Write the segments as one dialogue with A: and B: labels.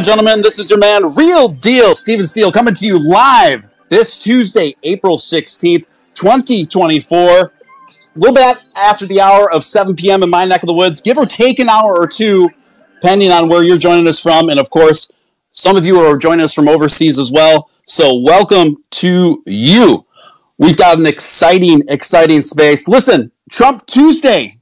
A: and gentlemen, this is your man, Real Deal, Steven Steele, coming to you live this Tuesday, April 16th, 2024. A little bit after the hour of 7 p.m. in my neck of the woods, give or take an hour or two, depending on where you're joining us from. And of course, some of you are joining us from overseas as well. So, welcome to you. We've got an exciting, exciting space. Listen, Trump Tuesday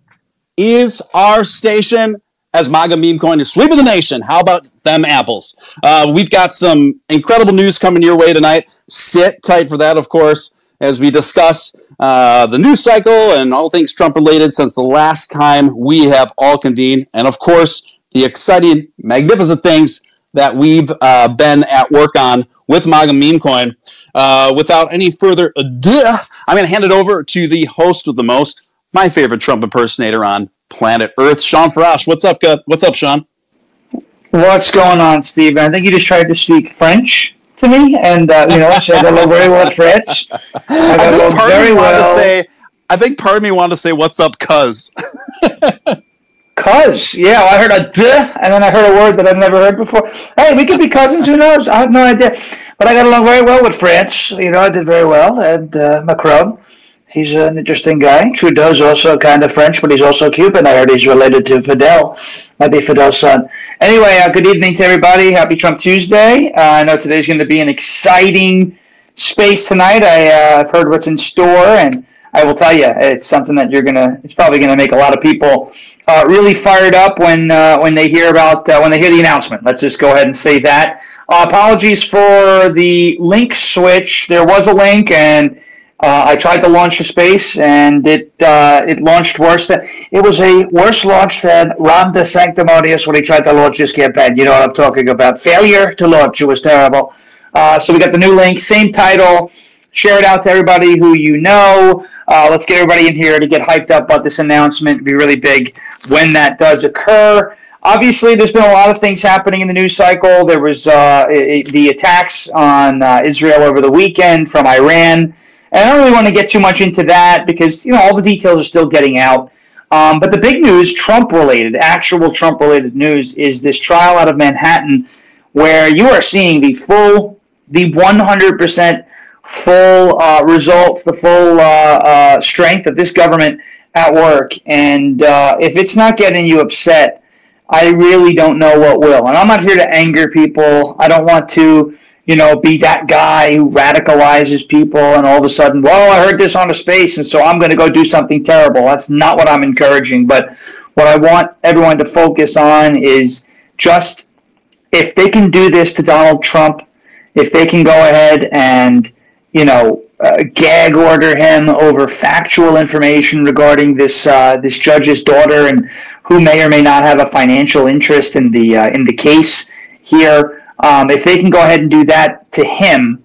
A: is our station as MAGA meme coin is sweeping the nation. How about them apples? Uh, we've got some incredible news coming your way tonight. Sit tight for that, of course, as we discuss uh, the news cycle and all things Trump related since the last time we have all convened. And of course, the exciting, magnificent things that we've uh, been at work on with MAGA meme coin. Uh, without any further ado, I'm going to hand it over to the host of the most, my favorite Trump impersonator on planet Earth. Shawn Farash, what's up? What's up, Shawn?
B: What's going on, Steve? I think you just tried to speak French to me, and uh, you know, I said hello very well French.
A: I, I think part very of me well. to say. I think part of me wanted to say, "What's up, cuz?"
B: cuz, yeah, I heard a duh, and then I heard a word that I've never heard before. Hey, we could be cousins. Who knows? I have no idea. But I got along very well with French. You know, I did very well, and uh, Macron. He's an interesting guy. Trudeau's also kind of French, but he's also Cuban. I heard he's related to Fidel. Might be Fidel's son. Anyway, uh, good evening to everybody. Happy Trump Tuesday. Uh, I know today's going to be an exciting space tonight. I, uh, I've heard what's in store, and I will tell you, it's something that you're gonna. It's probably going to make a lot of people uh, really fired up when uh, when they hear about uh, when they hear the announcement. Let's just go ahead and say that. apologies for the link switch. There was a link and uh, I tried to launch the space, and it uh, it launched worse than it was a worse launch than Ron DeSanctimonious when he tried to launch his campaign. You know what I'm talking about? Failure to launch. It was terrible. Uh, so we got the new link, same title. Share it out to everybody who you know. Uh, let's get everybody in here to get hyped up about this announcement. It'd be really big when that does occur. Obviously, there's been a lot of things happening in the news cycle. There was uh, the attacks on uh, Israel over the weekend from Iran. And I don't really want to get too much into that because you know all the details are still getting out. Um, but the big news, Trump related, actual Trump related news, is this trial out of Manhattan, where you are seeing the full, the 100% full uh, results, the full uh, uh, strength of this government at work. And uh, if it's not getting you upset, I really don't know what will. And I'm not here to anger people. I don't want to you know, be that guy who radicalizes people and all of a sudden, well, I heard this on a space and so I'm going to go do something terrible. That's not what I'm encouraging. But what I want everyone to focus on is just if they can do this to Donald Trump, if they can go ahead and, you know, uh, gag order him over factual information regarding this uh, this judge's daughter and who may or may not have a financial interest in the uh, in the case here um, if they can go ahead and do that to him,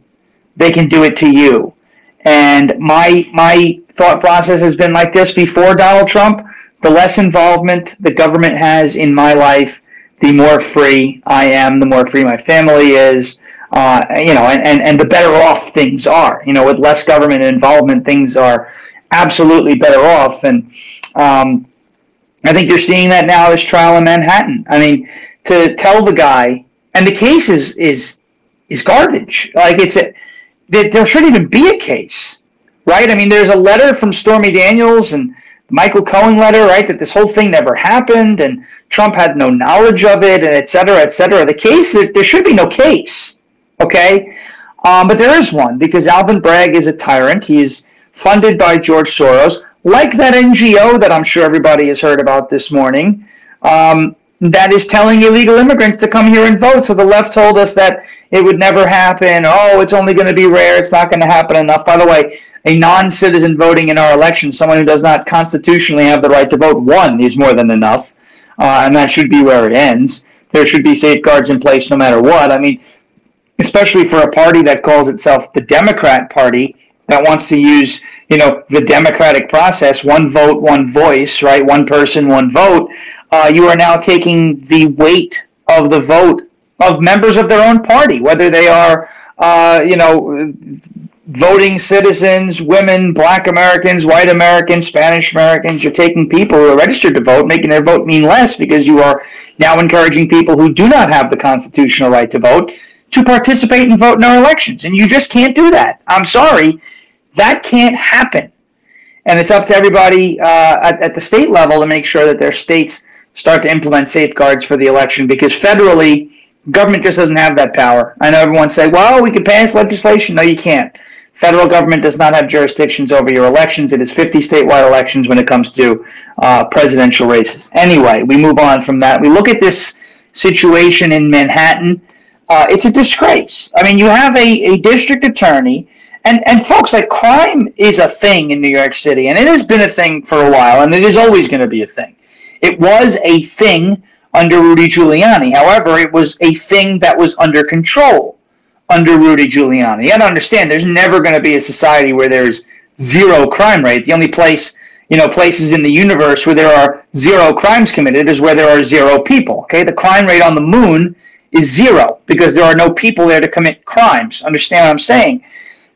B: they can do it to you. And my my thought process has been like this before Donald Trump. The less involvement the government has in my life, the more free I am, the more free my family is. Uh, you know, and, and, and the better off things are. You know, with less government involvement, things are absolutely better off. And um, I think you're seeing that now this trial in Manhattan. I mean, to tell the guy and the case is is is garbage. Like it's a, there shouldn't even be a case, right? I mean, there's a letter from Stormy Daniels and Michael Cohen letter, right, that this whole thing never happened and Trump had no knowledge of it, and et cetera, et cetera. The case, that there should be no case, okay? Um, but there is one because Alvin Bragg is a tyrant. He is funded by George Soros, like that NGO that I'm sure everybody has heard about this morning. Um, that is telling illegal immigrants to come here and vote. So the left told us that it would never happen. Oh, it's only going to be rare. It's not going to happen enough. By the way, a non citizen voting in our election, someone who does not constitutionally have the right to vote, one is more than enough. Uh, and that should be where it ends. There should be safeguards in place no matter what. I mean, especially for a party that calls itself the Democrat Party that wants to use, you know, the democratic process, one vote, one voice, right? One person, one vote uh, you are now taking the weight of the vote of members of their own party, whether they are uh, you know, voting citizens, women, black Americans, white Americans, Spanish Americans. You're taking people who are registered to vote, making their vote mean less because you are now encouraging people who do not have the constitutional right to vote to participate and vote in our elections. And you just can't do that. I'm sorry. That can't happen. And it's up to everybody uh, at, at the state level to make sure that their states start to implement safeguards for the election because federally, government just doesn't have that power. I know everyone say, well, we can pass legislation. No, you can't. Federal government does not have jurisdictions over your elections. It is 50 statewide elections when it comes to uh, presidential races. Anyway, we move on from that. We look at this situation in Manhattan. Uh, it's a disgrace. I mean, you have a, a district attorney, and, and folks, like crime is a thing in New York City, and it has been a thing for a while, and it is always going to be a thing. It was a thing under Rudy Giuliani. However, it was a thing that was under control under Rudy Giuliani. You got to understand, there's never going to be a society where there's zero crime rate. The only place, you know, places in the universe where there are zero crimes committed is where there are zero people. Okay, the crime rate on the moon is zero because there are no people there to commit crimes. Understand what I'm saying?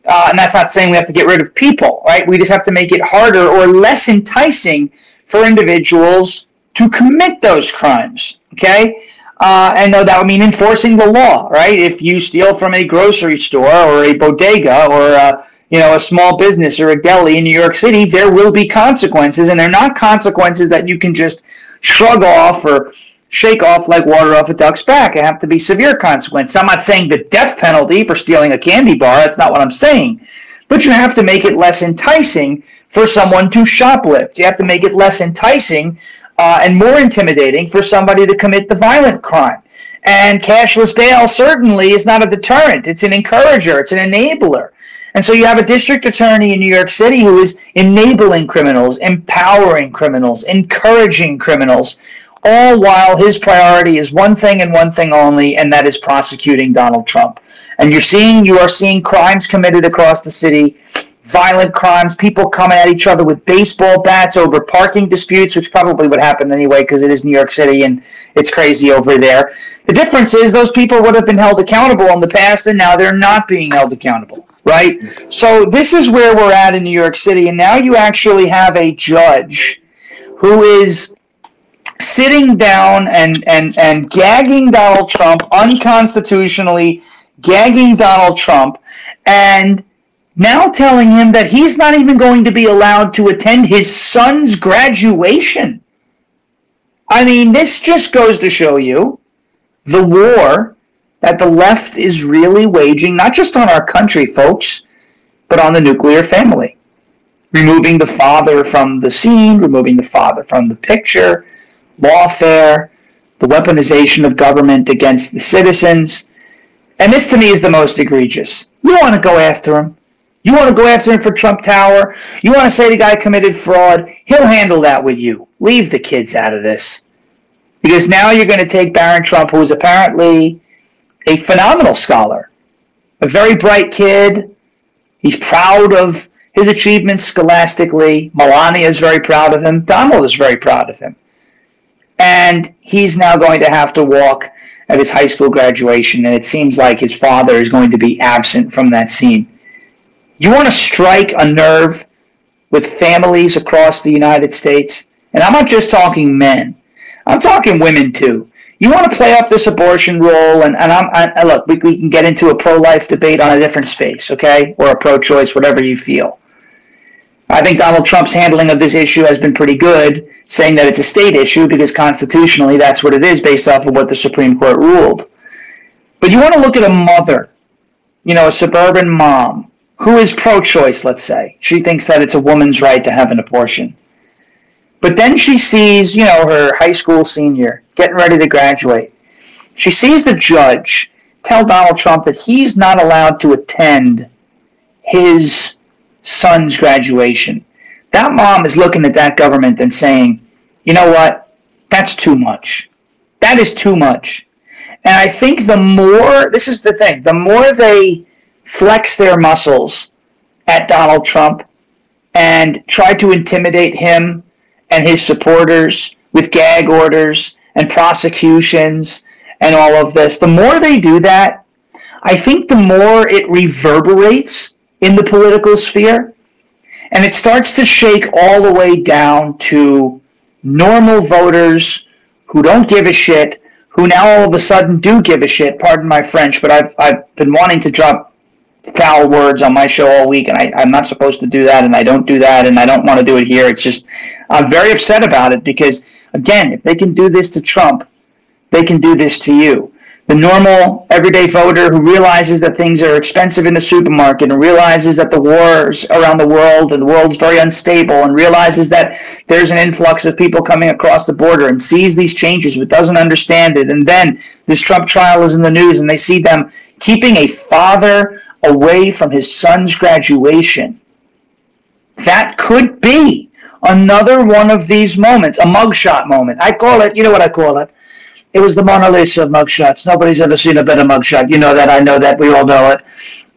B: Uh, and that's not saying we have to get rid of people, right? We just have to make it harder or less enticing for individuals to commit those crimes. Okay. Uh, and that would mean enforcing the law, right? If you steal from a grocery store or a bodega or a, you know a small business or a deli in New York City, there will be consequences, and they're not consequences that you can just shrug off or shake off like water off a duck's back. It have to be severe consequences. I'm not saying the death penalty for stealing a candy bar. That's not what I'm saying. But you have to make it less enticing for someone to shoplift. You have to make it less enticing uh, and more intimidating for somebody to commit the violent crime. And cashless bail certainly is not a deterrent. It's an encourager. It's an enabler. And so you have a district attorney in New York City who is enabling criminals, empowering criminals, encouraging criminals, all while his priority is one thing and one thing only, and that is prosecuting Donald Trump. And you're seeing, you are seeing crimes committed across the city violent crimes, people coming at each other with baseball bats over parking disputes, which probably would happen anyway because it is New York City and it's crazy over there. The difference is those people would have been held accountable in the past and now they're not being held accountable, right? So this is where we're at in New York City, and now you actually have a judge who is sitting down and, and, and gagging Donald Trump unconstitutionally, gagging Donald Trump, and now telling him that he's not even going to be allowed to attend his son's graduation. I mean, this just goes to show you the war that the left is really waging, not just on our country, folks, but on the nuclear family. Removing the father from the scene, removing the father from the picture, lawfare, the weaponization of government against the citizens. And this to me is the most egregious. You want to go after him. You want to go after him for Trump Tower? You want to say the guy committed fraud? He'll handle that with you. Leave the kids out of this. Because now you're going to take Barron Trump, who is apparently a phenomenal scholar, a very bright kid. He's proud of his achievements scholastically. Melania is very proud of him. Donald is very proud of him. And he's now going to have to walk at his high school graduation, and it seems like his father is going to be absent from that scene. You want to strike a nerve with families across the United States? And I'm not just talking men. I'm talking women too. You want to play up this abortion role, and, and I'm, I, look, we, we can get into a pro-life debate on a different space, okay? Or a pro-choice, whatever you feel. I think Donald Trump's handling of this issue has been pretty good, saying that it's a state issue because constitutionally that's what it is based off of what the Supreme Court ruled. But you want to look at a mother, you know, a suburban mom who is pro choice, let's say. She thinks that it's a woman's right to have an abortion. But then she sees, you know, her high school senior getting ready to graduate. She sees the judge tell Donald Trump that he's not allowed to attend his son's graduation. That mom is looking at that government and saying, you know what? That's too much. That is too much. And I think the more, this is the thing, the more they flex their muscles at Donald Trump and try to intimidate him and his supporters with gag orders and prosecutions and all of this. The more they do that, I think the more it reverberates in the political sphere, and it starts to shake all the way down to normal voters who don't give a shit, who now all of a sudden do give a shit. Pardon my French, but I've, I've been wanting to drop foul words on my show all week, and I, I'm not supposed to do that, and I don't do that, and I don't want to do it here. It's just, I'm very upset about it because, again, if they can do this to Trump, they can do this to you the normal everyday voter who realizes that things are expensive in the supermarket and realizes that the wars around the world and the world's very unstable and realizes that there's an influx of people coming across the border and sees these changes but doesn't understand it and then this Trump trial is in the news and they see them keeping a father away from his son's graduation that could be another one of these moments a mugshot moment I call it you know what I call it it was the Mona Lisa of mugshots. Nobody's ever seen a better mugshot. You know that. I know that. We all know it.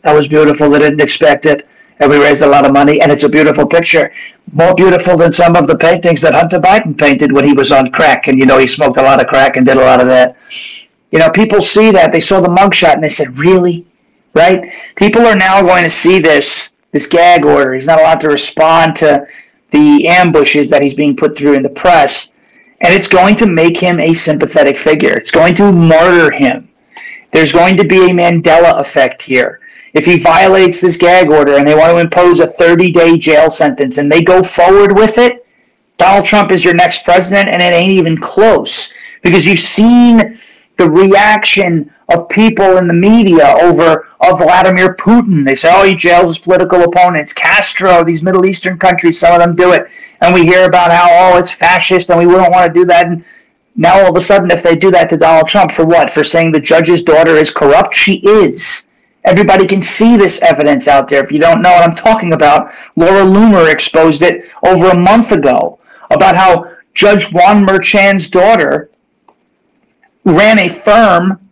B: That was beautiful. They didn't expect it. And we raised a lot of money, and it's a beautiful picture. More beautiful than some of the paintings that Hunter Biden painted when he was on crack. And, you know, he smoked a lot of crack and did a lot of that. You know, people see that. They saw the mugshot and they said, really? Right? People are now going to see this, this gag order. He's not allowed to respond to the ambushes that he's being put through in the press and it's going to make him a sympathetic figure. It's going to martyr him. There's going to be a Mandela effect here. If he violates this gag order and they want to impose a 30 day jail sentence and they go forward with it, Donald Trump is your next president and it ain't even close because you've seen the reaction of people in the media over of Vladimir Putin. They say, oh, he jails his political opponents. Castro, these Middle Eastern countries, some of them do it. And we hear about how, oh, it's fascist and we wouldn't want to do that. And now all of a sudden, if they do that to Donald Trump, for what? For saying the judge's daughter is corrupt? She is. Everybody can see this evidence out there. If you don't know what I'm talking about, Laura Loomer exposed it over a month ago about how Judge Juan Merchan's daughter ran a firm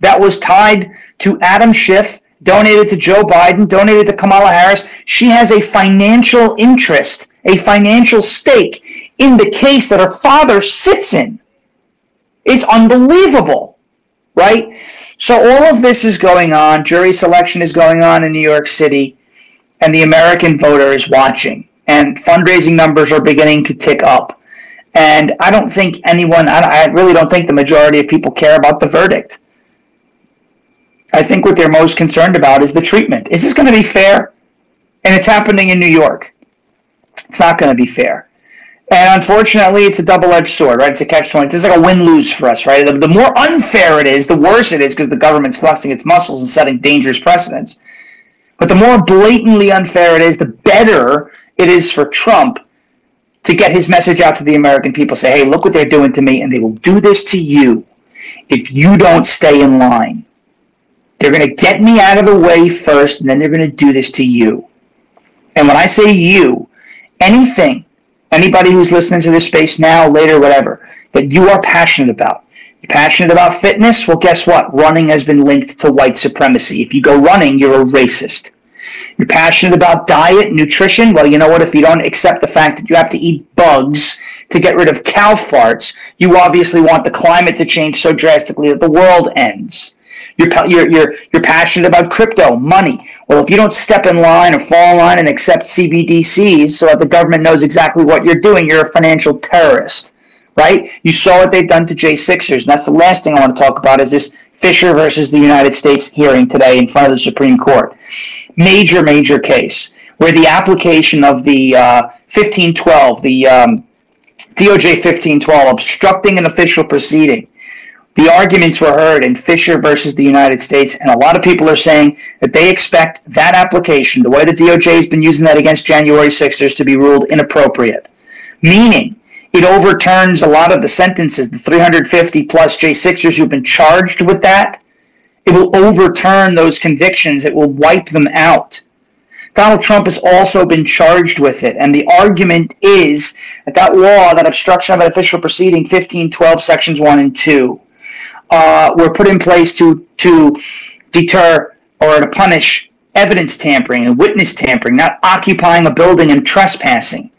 B: that was tied to Adam Schiff, donated to Joe Biden, donated to Kamala Harris. She has a financial interest, a financial stake in the case that her father sits in. It's unbelievable, right? So all of this is going on. Jury selection is going on in New York City, and the American voter is watching. And fundraising numbers are beginning to tick up. And I don't think anyone, I really don't think the majority of people care about the verdict. I think what they're most concerned about is the treatment. Is this going to be fair? And it's happening in New York. It's not going to be fair. And unfortunately, it's a double edged sword, right? It's a catch 20. It's like a win lose for us, right? The, the more unfair it is, the worse it is because the government's flexing its muscles and setting dangerous precedents. But the more blatantly unfair it is, the better it is for Trump to get his message out to the American people. Say, hey, look what they're doing to me, and they will do this to you if you don't stay in line. They're going to get me out of the way first, and then they're going to do this to you. And when I say you, anything, anybody who's listening to this space now, later, whatever, that you are passionate about. You're passionate about fitness? Well, guess what? Running has been linked to white supremacy. If you go running, you're a racist. You're passionate about diet, nutrition. Well, you know what? If you don't accept the fact that you have to eat bugs to get rid of cow farts, you obviously want the climate to change so drastically that the world ends. You're, you're, you're, you're passionate about crypto, money. Well, if you don't step in line or fall in line and accept CBDCs so that the government knows exactly what you're doing, you're a financial terrorist, right? You saw what they've done to J6ers. And that's the last thing I want to talk about is this Fischer versus the United States hearing today in front of the Supreme Court major, major case where the application of the uh, 1512, the um, DOJ 1512, obstructing an official proceeding, the arguments were heard in Fischer versus the United States, and a lot of people are saying that they expect that application, the way the DOJ has been using that against January 6ers, to be ruled inappropriate. Meaning, it overturns a lot of the sentences, the 350 plus J6ers who've been charged with that it will overturn those convictions. It will wipe them out. Donald Trump has also been charged with it. And the argument is that that law, that obstruction of an official proceeding, 1512 sections 1 and 2, uh, were put in place to, to deter or to punish evidence tampering and witness tampering, not occupying a building and trespassing.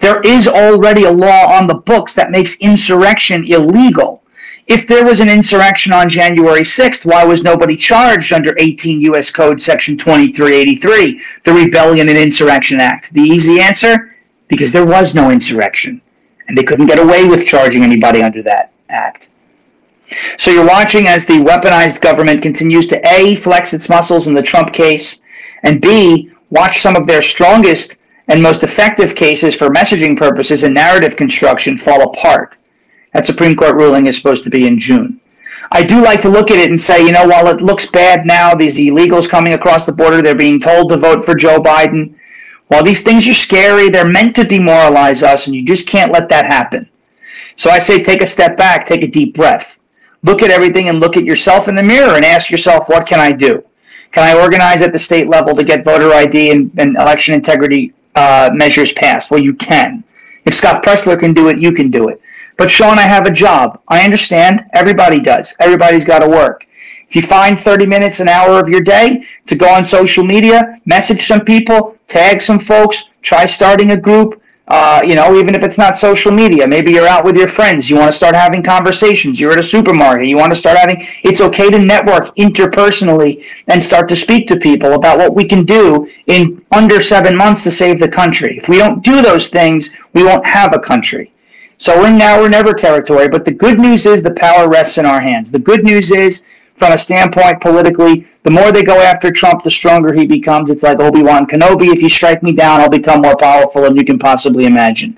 B: There is already a law on the books that makes insurrection illegal. If there was an insurrection on January 6th, why was nobody charged under 18 U.S. Code Section 2383, the Rebellion and Insurrection Act? The easy answer? Because there was no insurrection, and they couldn't get away with charging anybody under that act. So you're watching as the weaponized government continues to A, flex its muscles in the Trump case, and B, watch some of their strongest and most effective cases for messaging purposes and narrative construction fall apart. That Supreme Court ruling is supposed to be in June. I do like to look at it and say, you know, while it looks bad now, these illegals coming across the border, they're being told to vote for Joe Biden. While these things are scary, they're meant to demoralize us, and you just can't let that happen. So I say take a step back, take a deep breath. Look at everything and look at yourself in the mirror and ask yourself, what can I do? Can I organize at the state level to get voter ID and, and election integrity uh, measures passed? Well, you can. If Scott Presler can do it, you can do it. But Shawn, I have a job. I understand. Everybody does. Everybody's got to work. If you find 30 minutes, an hour of your day to go on social media, message some people, tag some folks, try starting a group, uh, you know, even if it's not social media, maybe you're out with your friends, you want to start having conversations, you're at a supermarket, you want to start having, it's okay to network interpersonally and start to speak to people about what we can do in under seven months to save the country. If we don't do those things, we won't have a country. So we're in now or never territory, but the good news is the power rests in our hands. The good news is from a standpoint politically, the more they go after Trump, the stronger he becomes. It's like Obi Wan Kenobi. If you strike me down, I'll become more powerful than you can possibly imagine.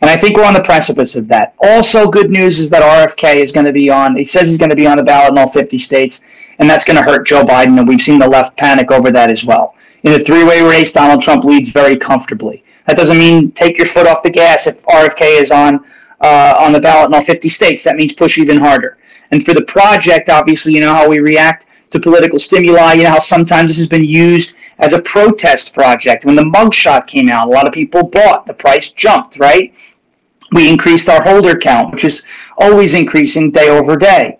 B: And I think we're on the precipice of that. Also, good news is that RFK is going to be on, he says he's going to be on the ballot in all 50 states, and that's going to hurt Joe Biden, and we've seen the left panic over that as well. In a three way race, Donald Trump leads very comfortably. That doesn't mean take your foot off the gas if RFK is on uh, on the ballot in all 50 states. That means push even harder. And for the project, obviously, you know how we react to political stimuli. You know how sometimes this has been used as a protest project. When the mugshot came out, a lot of people bought. The price jumped, right? We increased our holder count, which is always increasing day over day.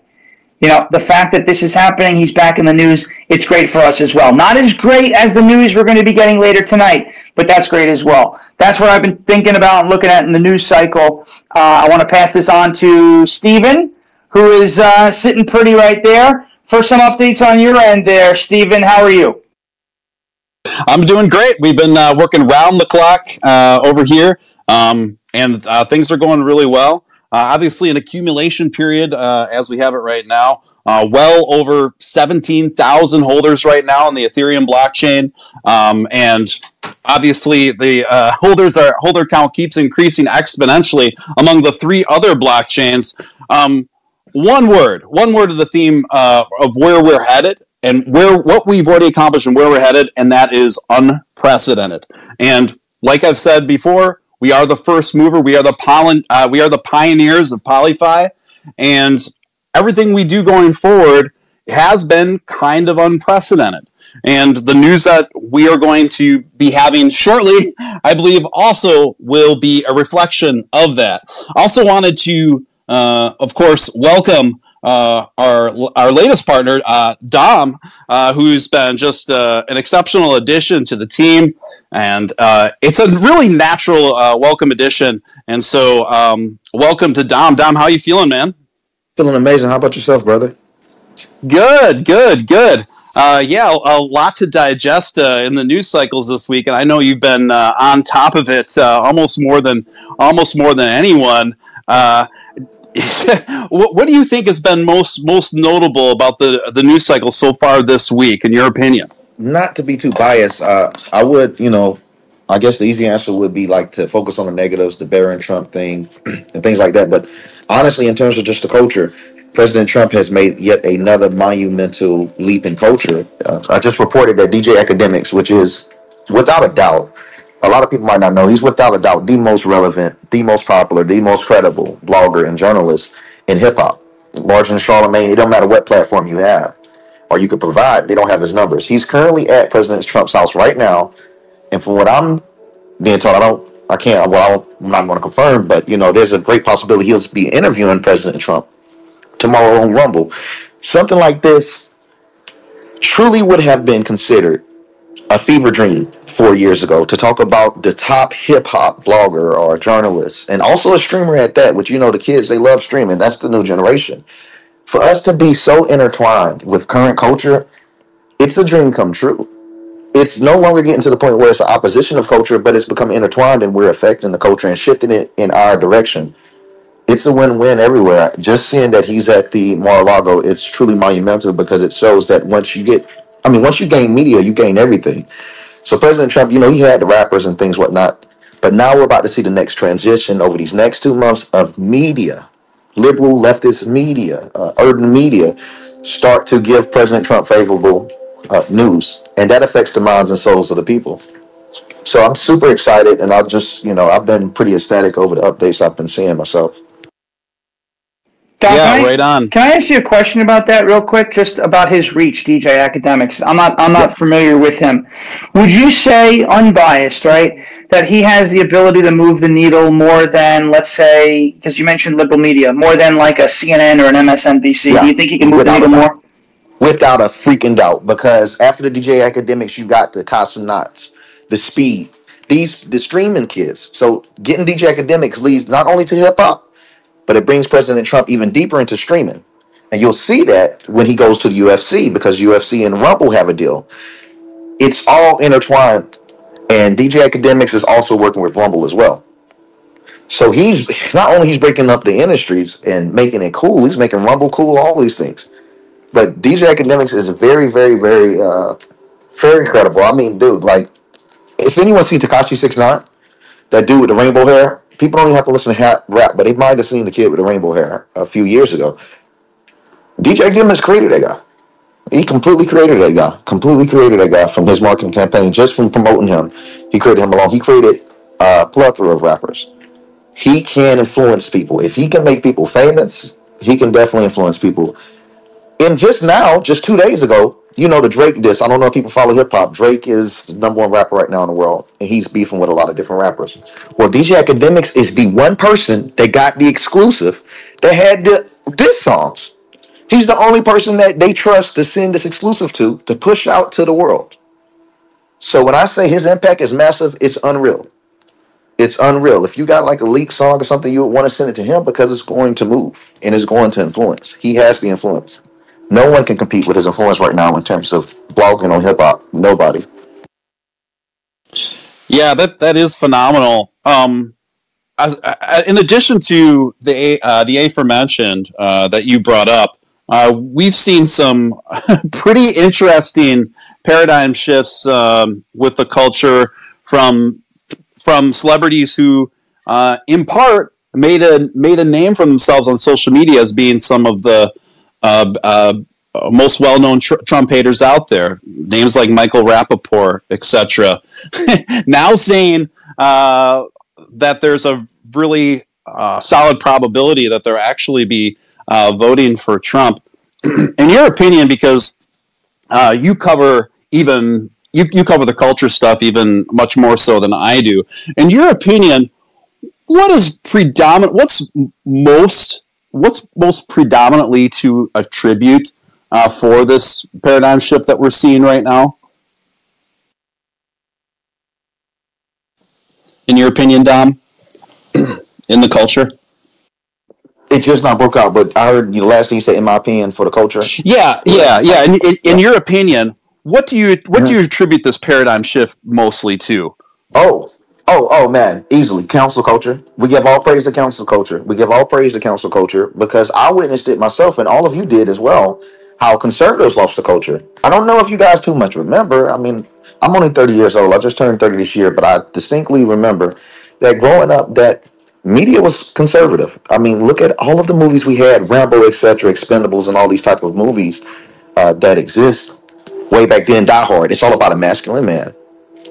B: You know, the fact that this is happening, he's back in the news, it's great for us as well. Not as great as the news we're going to be getting later tonight, but that's great as well. That's what I've been thinking about and looking at in the news cycle. Uh, I want to pass this on to Stephen who is uh, sitting pretty right there. For some updates on your end there, Stephen, how are you?
A: I'm doing great. We've been uh, working round the clock uh, over here, um, and uh, things are going really well. Uh, obviously, an accumulation period uh, as we have it right now. well over 17,000 holders right now on the Ethereum blockchain, um, and obviously the holders are holder count keeps increasing exponentially among the three other blockchains. Um, one word, one word of the theme uh, of where we're headed and where what we've already accomplished and where we're headed, and that is unprecedented. And like I've said before, we are the first mover. We are the pollen, uh, we are the pioneers of PolitiFi, and everything we do going forward has been kind of unprecedented. And the news that we are going to be having shortly, I believe, also will be a reflection of that. Also wanted to uh, of course, welcome uh, our our latest partner, uh, Dom, uh, who's been just uh, an exceptional addition to the team, and uh, it's a really natural uh, welcome addition. And so, um, welcome to Dom. Dom, how you feeling, man?
C: Feeling amazing. How about yourself, brother?
A: Good, good, good. yeah, a lot to digest in the news cycles this week, and I know you've been on top of it almost more than almost more than anyone. what, what do you think has been most most notable about the the news cycle so far this week, in your opinion?
C: Not to be too biased, uh, I would, you know, I guess the easy answer would be like to focus on the negatives, the Barron Trump thing, and things like that. But honestly, in terms of just the culture, President Trump has made yet another monumental leap in culture. Uh, I just reported that DJ Akademiks, which is without a doubt a lot of people might not know he's without a doubt the most relevant, the most popular, the most credible blogger and journalist in hip hop. Larger than Charlemagne, it don't matter what platform you have or you could provide, they don't have his numbers. He's currently at President Trump's house right now, and from what I'm being told, I don't, I can't, well, I'm not going to confirm, but you know, there's a great possibility he'll be interviewing President Trump tomorrow on Rumble. Something like this truly would have been considered a fever dream four years ago to talk about the top hip hop blogger or journalist and also a streamer at that, which you know the kids they love streaming. That's the new generation. For us to be so intertwined with current culture, it's a dream come true. It's no longer getting to the point where it's an opposition of culture, but it's become intertwined and we're affecting the culture and shifting it in our direction. It's a win-win everywhere. Just seeing that he's at the Mar-a-Lago, it's truly monumental because it shows that once you get, I mean, once you gain media, you gain everything. So President Trump, you know, he had the rappers and things whatnot, but now we're about to see the next transition over these next two months of media, liberal leftist media, uh, urban media, start to give President Trump favorable uh, news, and that affects the minds and souls of the people. So I'm super excited, and I'll just, you know, I've been pretty ecstatic over the updates I've been seeing myself.
B: Don,
A: Yeah,
B: can I,
A: right on.
B: Can I ask you a question about that real quick? Just about his reach, DJ Akademiks. I'm not I'm not familiar with him. Would you say, unbiased, right, that he has the ability to move the needle more than, let's say, because you mentioned liberal media, more than like a CNN or an MSNBC?
C: Yeah.
B: Do you think he can move the
C: Without
B: needle more?
C: without a freaking doubt. Because after the DJ Akademiks, you got the Cosmonauts, the Speed, these the streaming kids. So getting DJ Akademiks leads not only to hip hop, but it brings President Trump even deeper into streaming. And you'll see that when he goes to the UFC because UFC and Rumble have a deal. It's all intertwined. And DJ Akademiks is also working with Rumble as well. So he's not only he's breaking up the industries and making it cool, he's making Rumble cool, all these things. But DJ Akademiks is very, very, very, uh, very credible. I mean, dude, like, if anyone see Tekashi Six Nine, that dude with the rainbow hair, people don't even have to listen to ha- rap, but they might have seen the kid with the rainbow hair a few years ago. DJ Akademiks created that guy. He completely created that guy. Completely created that guy from his marketing campaign, just from promoting him. He created him alone. He created uh, a plethora of rappers. He can influence people. If he can make people famous, he can definitely influence people and just now, just two days ago, you know the Drake diss. I don't know if people follow hip hop. Drake is the number one rapper right now in the world, and he's beefing with a lot of different rappers. Well, DJ Akademiks is the one person that got the exclusive that had the diss songs. He's the only person that they trust to send this exclusive to to push out to the world. So when I say his impact is massive, it's unreal. It's unreal. If you got like a leak song or something, you would want to send it to him because it's going to move and it's going to influence. He has the influence. No one can compete with his influence right now in terms of blogging on hip hop. Nobody.
A: Yeah, that that is phenomenal. Um, I, I, in addition to the uh, the aforementioned uh, that you brought up, uh, we've seen some pretty interesting paradigm shifts um, with the culture from from celebrities who, uh, in part, made a made a name for themselves on social media as being some of the most well-known tr- Trump haters out there. Names like Michael Rappaport, etc. now saying uh, that there's a really uh, solid probability that they'll actually be uh, voting for Trump. In your opinion, because uh, you cover even you, you cover the culture stuff even much more so than I do. In your opinion, what is predominant? What's most what's most predominantly to attribute uh, for this paradigm shift that we're seeing right now? In your opinion, Dom, in the culture?
C: It just not broke out, but I heard you know, last thing you said, in my opinion, for the culture.
A: Yeah, yeah, yeah. In, in, in your opinion, what do you what do you attribute this paradigm shift mostly to?
C: Oh, oh, oh, man, easily council culture. We give all praise to council culture. We give all praise to council culture because I witnessed it myself, and all of you did as well. How conservatives lost the culture. I don't know if you guys too much remember. I mean, I'm only 30 years old. I just turned 30 this year, but I distinctly remember that growing up, that media was conservative. I mean, look at all of the movies we had, Rambo, etc., Expendables, and all these type of movies uh, that exist way back then. Die Hard. It's all about a masculine man.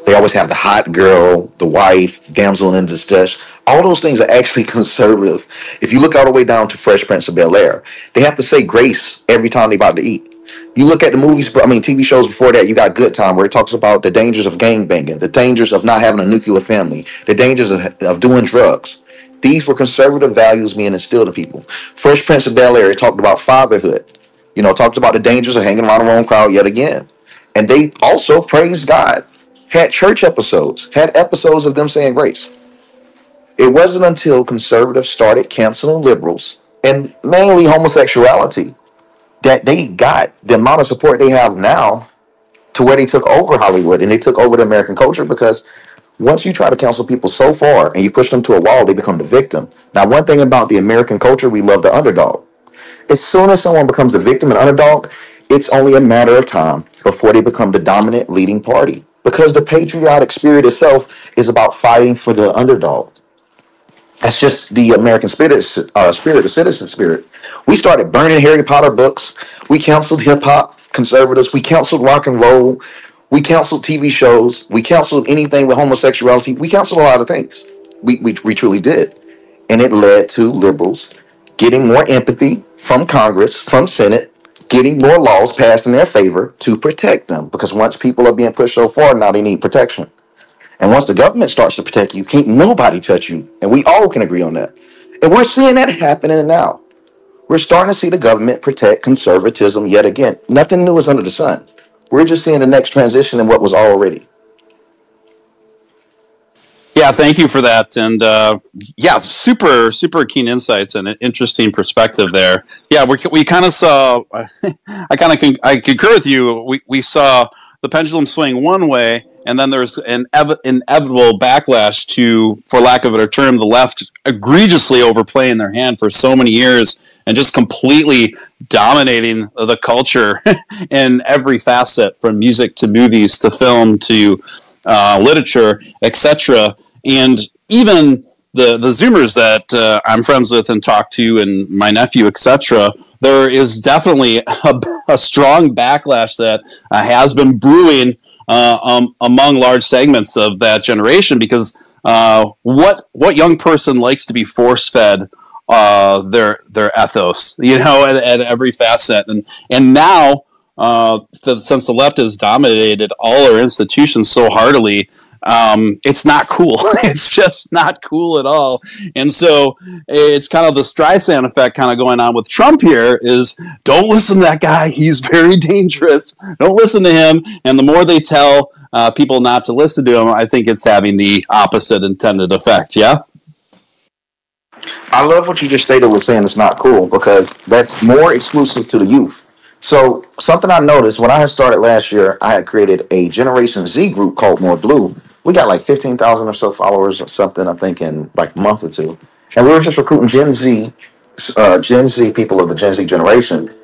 C: They always have the hot girl, the wife, damsel in distress. All those things are actually conservative. If you look all the way down to Fresh Prince of Bel Air, they have to say grace every time they about to eat. You look at the movies, I mean, TV shows before that, you got Good Time, where it talks about the dangers of gang banging, the dangers of not having a nuclear family, the dangers of, of doing drugs. These were conservative values being instilled in people. Fresh Prince of Bel Air talked about fatherhood, you know, talked about the dangers of hanging around the wrong crowd yet again. And they also praised God had church episodes, had episodes of them saying grace. It wasn't until conservatives started canceling liberals and mainly homosexuality that they got the amount of support they have now to where they took over Hollywood and they took over the American culture because once you try to counsel people so far and you push them to a wall, they become the victim. Now, one thing about the American culture, we love the underdog. As soon as someone becomes a victim and underdog, it's only a matter of time before they become the dominant leading party because the patriotic spirit itself is about fighting for the underdog. That's just the American spirit, uh, spirit, the citizen spirit. We started burning Harry Potter books. We counseled hip hop conservatives. We counseled rock and roll. We counseled TV shows. We counseled anything with homosexuality. We counseled a lot of things. We, we, we truly did. And it led to liberals getting more empathy from Congress, from Senate, getting more laws passed in their favor to protect them. Because once people are being pushed so far, now they need protection. And once the government starts to protect you, can't nobody touch you. And we all can agree on that. And we're seeing that happening now. We're starting to see the government protect conservatism yet again. Nothing new is under the sun. We're just seeing the next transition in what was already.
A: Yeah, thank you for that, and uh, yeah, super super keen insights and an interesting perspective there. Yeah, we we kind of saw. I kind of con- I concur with you. We we saw the pendulum swing one way, and then there's an ev- inevitable backlash to, for lack of a better term, the left egregiously overplaying their hand for so many years and just completely dominating the culture in every facet, from music to movies to film to uh, literature, etc. And even the the Zoomers that uh, I'm friends with and talk to, and my nephew, etc. There is definitely a, a strong backlash that uh, has been brewing uh, um, among large segments of that generation because uh, what what young person likes to be force fed their their ethos, you know, at, at every facet, and and now uh, since the left has dominated all our institutions so heartily, um, it's not cool. it's just not cool at all. And so it's kind of the Streisand effect kind of going on with Trump here is don't listen to that guy. He's very dangerous. Don't listen to him. And the more they tell uh, people not to listen to him, I think it's having the opposite intended effect. Yeah.
C: I love what you just stated with saying it's not cool because that's more exclusive to the youth. So something I noticed when I had started last year, I had created a Generation Z group called More Blue, we got like 15,000 or so followers or something, I think, in like a month or two. And we were just recruiting Gen Z, uh, Gen Z people of the Gen Z generation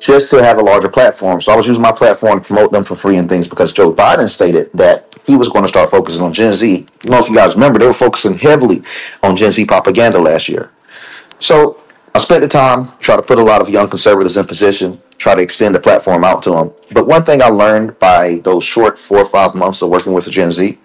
C: just to have a larger platform. So I was using my platform to promote them for free and things because Joe Biden stated that he was going to start focusing on Gen Z. Know if you guys remember, they were focusing heavily on Gen Z propaganda last year. So I spent the time, trying to put a lot of young conservatives in position, try to extend the platform out to them. But one thing I learned by those short four or five months of working with Gen Z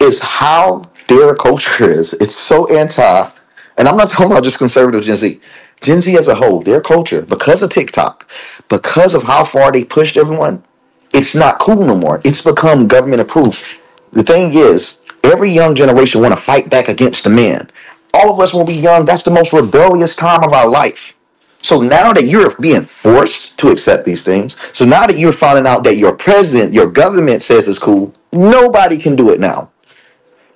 C: is how their culture is. It's so anti, and I'm not talking about just conservative Gen Z. Gen Z as a whole, their culture, because of TikTok, because of how far they pushed everyone, it's not cool no more. It's become government approved. The thing is, every young generation want to fight back against the man. All of us will be young. That's the most rebellious time of our life. So now that you're being forced to accept these things, so now that you're finding out that your president, your government says it's cool, nobody can do it now.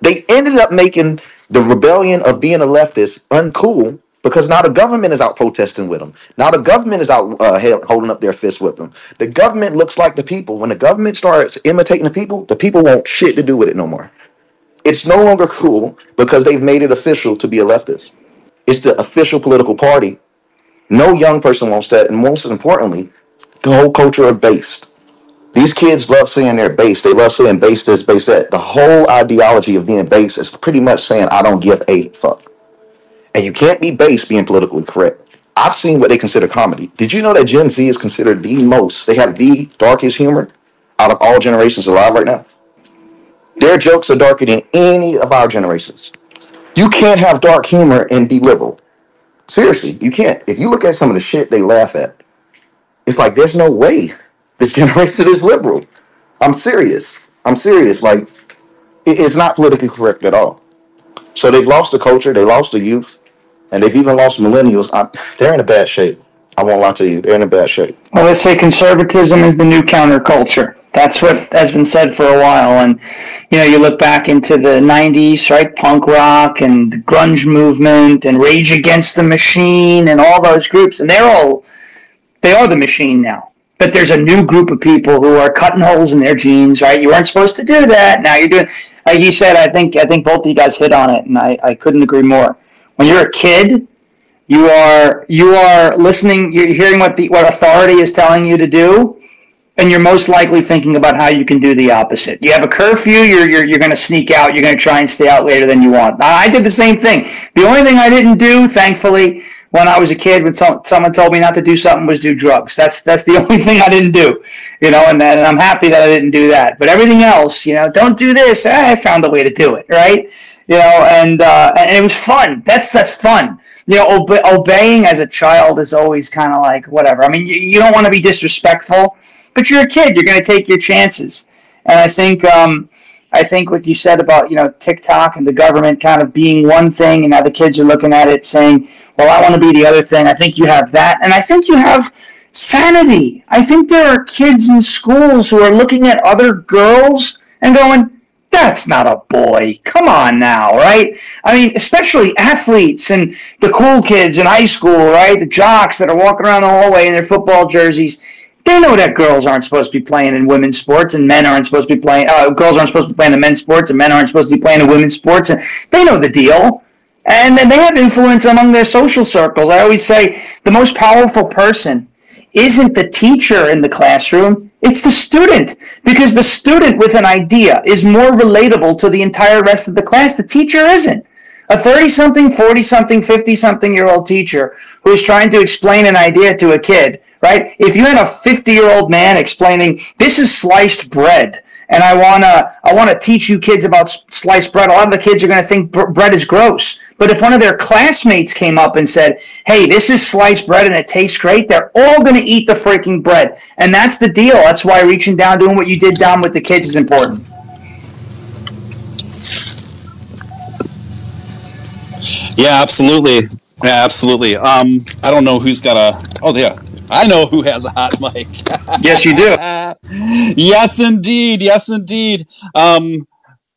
C: They ended up making the rebellion of being a leftist uncool because now the government is out protesting with them. Now the government is out uh, holding up their fists with them. The government looks like the people. When the government starts imitating the people, the people want shit to do with it no more. It's no longer cool because they've made it official to be a leftist. It's the official political party. No young person wants that, and most importantly, the whole culture of based. These kids love saying they're base. They love saying base this, base that. The whole ideology of being base is pretty much saying I don't give a fuck. And you can't be base being politically correct. I've seen what they consider comedy. Did you know that Gen Z is considered the most, they have the darkest humor out of all generations alive right now? Their jokes are darker than any of our generations. You can't have dark humor and be liberal. Seriously, you can't. If you look at some of the shit they laugh at, it's like there's no way this generation is liberal. I'm serious. I'm serious. Like, it's not politically correct at all. So they've lost the culture, they lost the youth, and they've even lost millennials. I, they're in a bad shape. I won't lie to you. They're in a bad shape.
B: Well, let's say conservatism is the new counterculture. That's what has been said for a while. And, you know, you look back into the 90s, right? Punk rock and the grunge movement and Rage Against the Machine and all those groups. And they're all, they are the machine now. But there's a new group of people who are cutting holes in their jeans, right? You weren't supposed to do that. Now you're doing, like you said, I think, I think both of you guys hit on it. And I, I couldn't agree more. When you're a kid, you are, you are listening, you're hearing what the, what authority is telling you to do and you're most likely thinking about how you can do the opposite. You have a curfew, you're, you're, you're going to sneak out, you're going to try and stay out later than you want. I did the same thing. The only thing I didn't do, thankfully, when I was a kid, when some, someone told me not to do something, was do drugs. That's that's the only thing I didn't do, you know. And, and I'm happy that I didn't do that. But everything else, you know, don't do this. Eh, I found a way to do it, right? You know, and uh, and it was fun. That's that's fun. You know, obe- obeying as a child is always kind of like whatever. I mean, you, you don't want to be disrespectful but you're a kid. You're going to take your chances. And I think um, I think what you said about you know TikTok and the government kind of being one thing, and now the kids are looking at it saying, "Well, I want to be the other thing." I think you have that, and I think you have sanity. I think there are kids in schools who are looking at other girls and going, that's not a boy. Come on now, right? I mean, especially athletes and the cool kids in high school, right? The jocks that are walking around the hallway in their football jerseys they know that girls aren't supposed to be playing in women's sports and men aren't supposed to be playing uh, girls aren't supposed to be playing in men's sports and men aren't supposed to be playing in women's sports and they know the deal. And they have influence among their social circles. I always say the most powerful person isn't the teacher in the classroom it's the student. Because the student with an idea is more relatable to the entire rest of the class. The teacher isn't. A 30 something 40 something 50 something year old teacher who is trying to explain an idea to a kid right? If you had a 50 year old man explaining this is sliced bread, and I wanna I wanna teach you kids about sliced bread, a lot of the kids are gonna think bread is gross. But if one of their classmates came up and said, "Hey, this is sliced bread and it tastes great," they're all gonna eat the freaking bread, and that's the deal. That's why reaching down, doing what you did down with the kids is important.
A: Yeah, absolutely. Yeah, absolutely. Um, I don't know who's got a. Oh, yeah. I know who has a hot mic.
B: yes, you do.
A: yes, indeed. Yes, indeed. Um,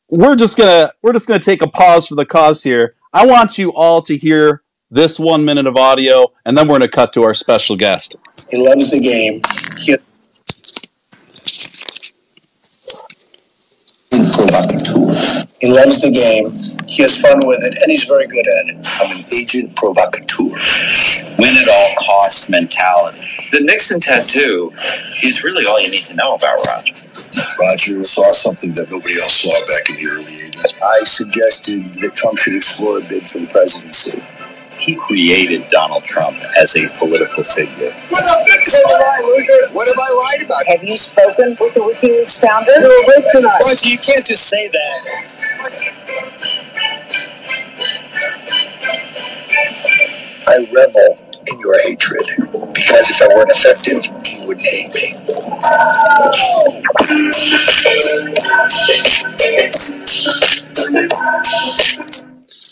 A: we're just gonna we're just gonna take a pause for the cause here. I want you all to hear this one minute of audio, and then we're gonna cut to our special guest.
D: He loves the game. He- He loves the game he has fun with it, and he's very good at it. I'm an agent provocateur.
E: Win at all cost mentality. The Nixon tattoo is really all you need to know about Roger.
D: Roger saw something that nobody else saw back in the early 80s. I suggested that Trump should explore a bid for the presidency.
E: He created Donald Trump as a political figure.
D: What have I. What have I lied about?
F: Have you spoken with the WikiLeaks founder?
D: You're awake tonight. Roger, you can't just say that. I revel in your hatred because if I weren't effective, you wouldn't hate me.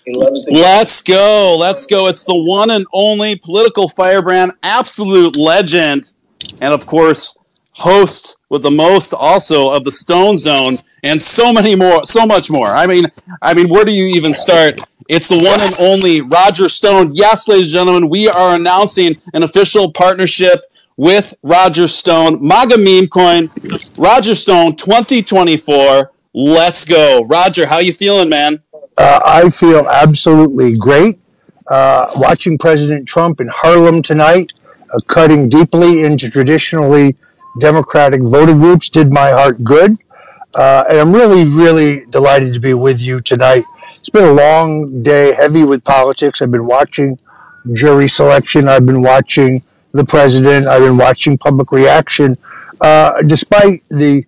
A: Let's go. Let's go. It's the one and only political firebrand, absolute legend, and of course, host with the most also of the Stone Zone and so many more, so much more. I mean, I mean, where do you even start? It's the one and only Roger Stone. Yes, ladies and gentlemen, we are announcing an official partnership with Roger Stone, MAGA meme coin, Roger Stone 2024. Let's go, Roger. How you feeling, man?
G: Uh, I feel absolutely great. Uh, watching President Trump in Harlem tonight, uh, cutting deeply into traditionally Democratic voter groups, did my heart good. Uh, and I'm really, really delighted to be with you tonight. It's been a long day, heavy with politics. I've been watching jury selection. I've been watching the president. I've been watching public reaction. Uh, despite the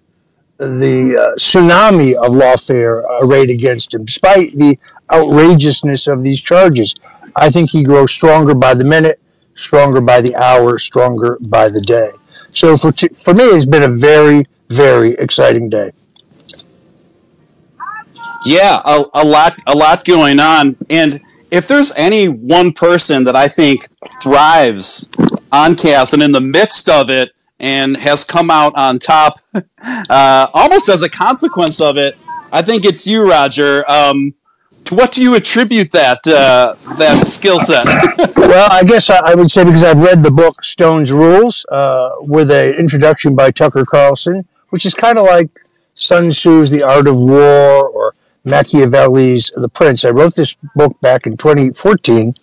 G: the uh, tsunami of lawfare arrayed against him, despite the outrageousness of these charges, I think he grows stronger by the minute, stronger by the hour, stronger by the day. So for t- for me, it's been a very, very exciting day.
A: Yeah, a, a lot, a lot going on, and if there's any one person that I think thrives on chaos and in the midst of it and has come out on top, uh, almost as a consequence of it. I think it's you, Roger. Um, to what do you attribute that uh, that skill set?
G: well, I guess I, I, would say because I've read the book Stone's Rules uh, with an introduction by Tucker Carlson, which is kind of like Sun Tzu's The Art of War or Machiavelli's The Prince. I wrote this book back in 2014,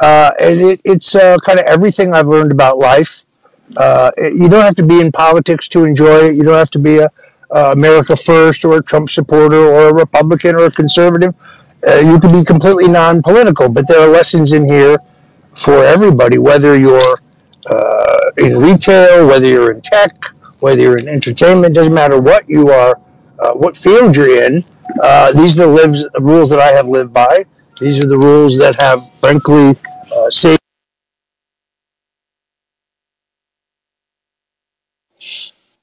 G: uh, and it, it's uh, kind of everything I've learned about life. Uh, you don't have to be in politics to enjoy it. You don't have to be a America First or a Trump supporter or a Republican or a conservative. Uh, you can be completely non-political, but there are lessons in here for everybody, whether you're uh, in retail, whether you're in tech, whether you're in entertainment, doesn't matter what you are, uh, what field you're in. Uh, these are the lives, rules that I have lived by. These are the rules that have, frankly, uh, saved.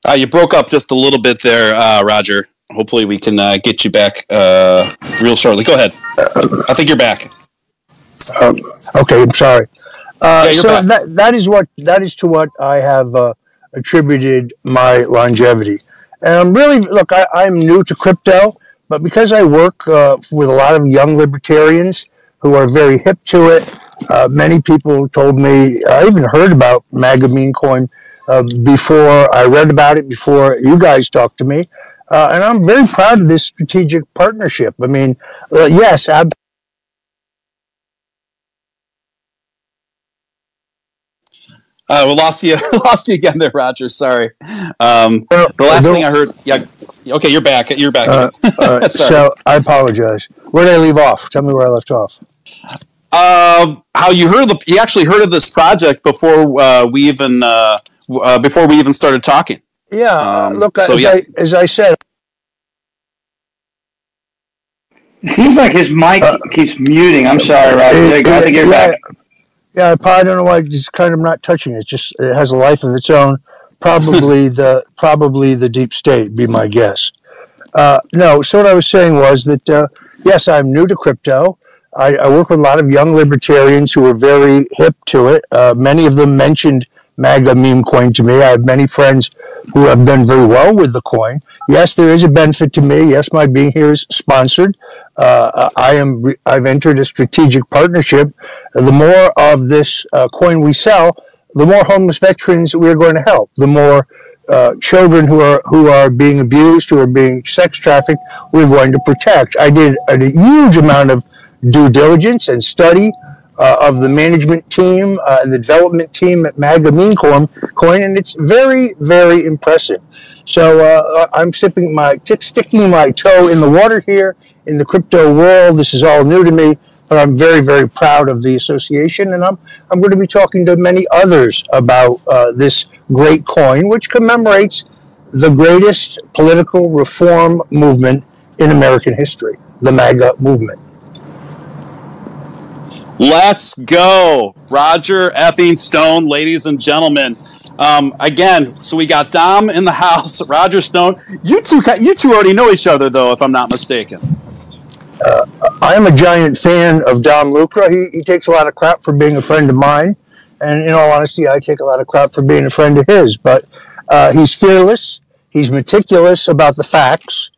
A: Uh, you broke up just a little bit there, uh, Roger. Hopefully, we can uh, get you back uh, real shortly. Go ahead. I think you're back.
G: Um, okay, I'm sorry. Uh, yeah, so back. that that is what that is to what I have uh, attributed my longevity. And I'm really look. I, I'm new to crypto, but because I work uh, with a lot of young libertarians who are very hip to it, uh, many people told me I even heard about MAGA meme coin uh, before I read about it. Before you guys talked to me, uh, and I'm very proud of this strategic partnership. I mean, uh, yes, ab-
A: Uh, we lost you, lost you again there, Roger. Sorry. Um, the last thing I heard, yeah. Okay, you're back. You're back. Uh,
G: uh, so I apologize. Where did I leave off? Tell me where I left off.
A: Um, how you heard the? You actually heard of this project before uh, we even uh, uh, before we even started talking.
G: Yeah. Um, look, so, as, yeah. I, as I said,
B: it seems like his mic keeps muting. I'm sorry, Roger. I think you're back.
G: Yeah, I don't know why. Just kind of not touching it. Just it has a life of its own. Probably the probably the deep state. Be my guess. Uh, no. So what I was saying was that uh, yes, I'm new to crypto. I, I, work with a lot of young libertarians who are very hip to it. Uh, many of them mentioned MAGA meme coin to me. I have many friends who have done very well with the coin. Yes, there is a benefit to me. Yes, my being here is sponsored. Uh, I am. I've entered a strategic partnership. The more of this uh, coin we sell, the more homeless veterans we are going to help. The more uh, children who are who are being abused, who are being sex trafficked, we're going to protect. I did a huge amount of due diligence and study uh, of the management team uh, and the development team at MAGA Coin, coin, and it's very, very impressive. So uh, I'm sipping my, t- sticking my toe in the water here in the crypto world. This is all new to me, but I'm very, very proud of the association, and I'm I'm going to be talking to many others about uh, this great coin, which commemorates the greatest political reform movement in American history, the MAGA movement.
A: Let's go. Roger Effing Stone, ladies and gentlemen. Um, again, so we got Dom in the house, Roger Stone. You two, you two already know each other, though, if I'm not mistaken.
G: Uh, I am a giant fan of Dom Lucre. He, he takes a lot of crap for being a friend of mine. And in all honesty, I take a lot of crap for being a friend of his. But uh, he's fearless. He's meticulous about the facts.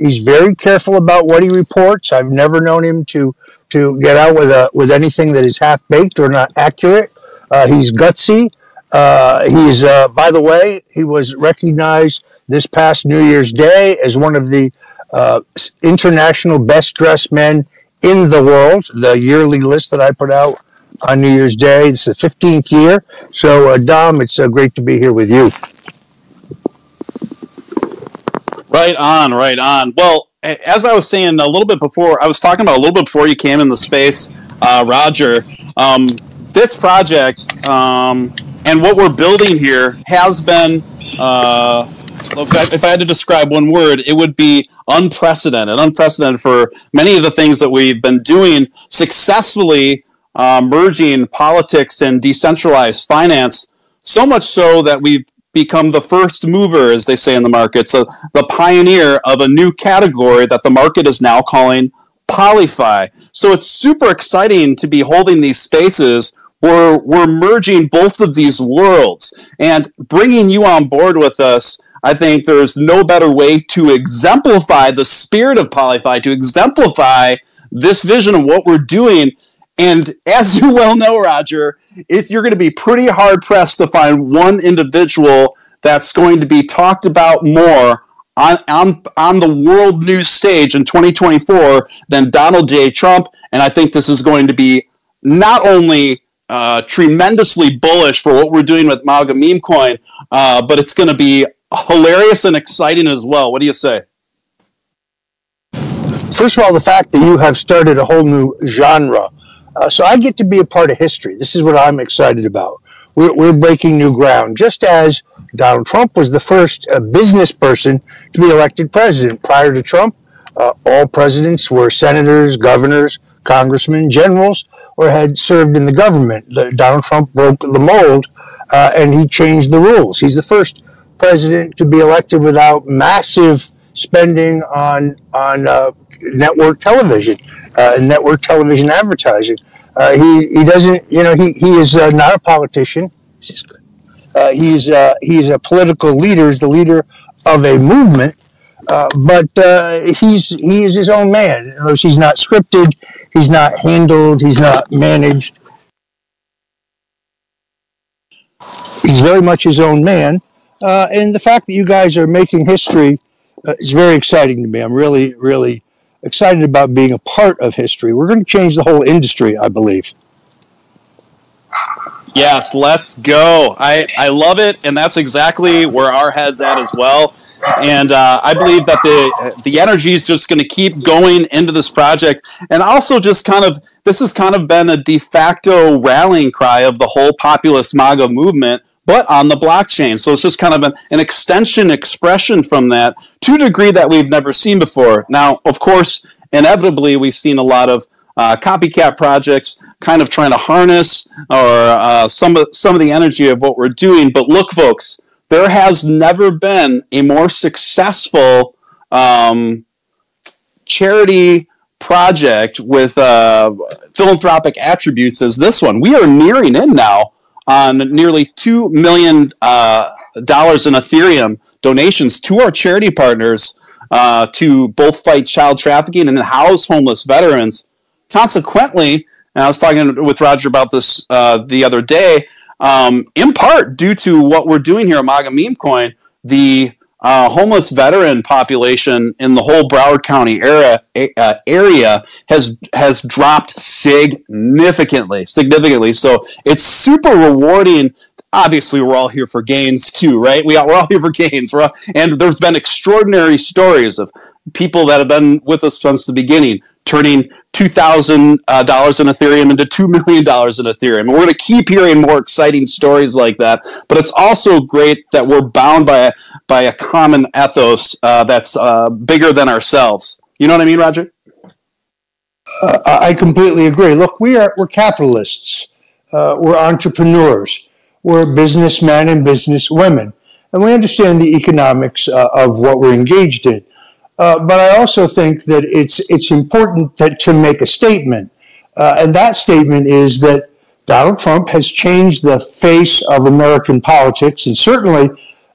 G: He's very careful about what he reports. I've never known him to to get out with a with anything that is half baked or not accurate. Uh, he's gutsy. Uh, he's uh, by the way, he was recognized this past New Year's Day as one of the uh, international best dressed men in the world. The yearly list that I put out on New Year's Day. It's the 15th year. So, uh, Dom, it's uh, great to be here with you.
A: Right on, right on. Well, as I was saying a little bit before, I was talking about a little bit before you came in the space, uh, Roger. Um, this project um, and what we're building here has been, uh, if I had to describe one word, it would be unprecedented. Unprecedented for many of the things that we've been doing successfully, uh, merging politics and decentralized finance. So much so that we've become the first mover, as they say in the market, so the pioneer of a new category that the market is now calling PoliFi. So it's super exciting to be holding these spaces we're we're merging both of these worlds and bringing you on board with us. I think there's no better way to exemplify the spirit of PoliFi, to exemplify this vision of what we're doing. And as you well know, Roger, it, you're going to be pretty hard pressed to find one individual that's going to be talked about more on, on, on the world news stage in 2024 than Donald J. Trump. And I think this is going to be not only uh, tremendously bullish for what we're doing with MAGA meme coin, uh, but it's going to be hilarious and exciting as well. What do you say?
G: First of all, the fact that you have started a whole new genre. Uh, so I get to be a part of history. This is what I'm excited about. We're, we're breaking new ground, just as Donald Trump was the first uh, business person to be elected president. Prior to Trump, uh, all presidents were senators, governors, congressmen, generals, or had served in the government. Donald Trump broke the mold uh, and he changed the rules. He's the first president to be elected without massive spending on on uh, network television uh, network television advertising. Uh, he he doesn't you know he he is uh, not a politician. Uh, he's uh, he's a political leader. He's the leader of a movement. but he's he is his own man. He's not scripted. He's not handled. He's not managed. He's very much his own man. and the fact that you guys are making history uh, is very exciting to me. I'm really, really excited about being a part of history. We're going to change the whole industry, I believe.
A: Yes, let's go. I, I love it, and that's exactly where our head's at as well. And uh, I believe that the the energy is just going to keep going into this project, and also just kind of this has kind of been a de facto rallying cry of the whole populist MAGA movement but on the blockchain. So it's just kind of an, an, extension expression from that to a degree that we've never seen before. Now, of course, inevitably, we've seen a lot of uh, copycat projects kind of trying to harness or uh, some of some of the energy of what we're doing. But look, folks, there has never been a more successful um, charity project with uh, philanthropic attributes as this one. We are nearing in now on nearly $2 million uh, in Ethereum donations to our charity partners uh, to both fight child trafficking and house homeless veterans. Consequently, and I was talking with Roger about this uh, the other day, um, in part due to what we're doing here at MAGA Meme Coin, the uh, homeless veteran population in the whole Broward County area uh, area has has dropped significantly, significantly. So it's super rewarding. Obviously, we're all here for gains too, right? We are, we're all here for gains, all, and there's been extraordinary stories of people that have been with us since the beginning, turning two thousand uh, dollars in Ethereum into two million dollars in Ethereum. And we're going to keep hearing more exciting stories like that. But it's also great that we're bound by a, by a common ethos uh, that's uh, bigger than ourselves. You know what I mean, Roger?
G: Uh, I completely agree. Look, we are we're capitalists. Uh, we're entrepreneurs. We're businessmen and businesswomen, and we understand the economics uh, of what we're engaged in. Uh, but I also think that it's it's important that, to make a statement, uh, and that statement is that Donald Trump has changed the face of American politics, and certainly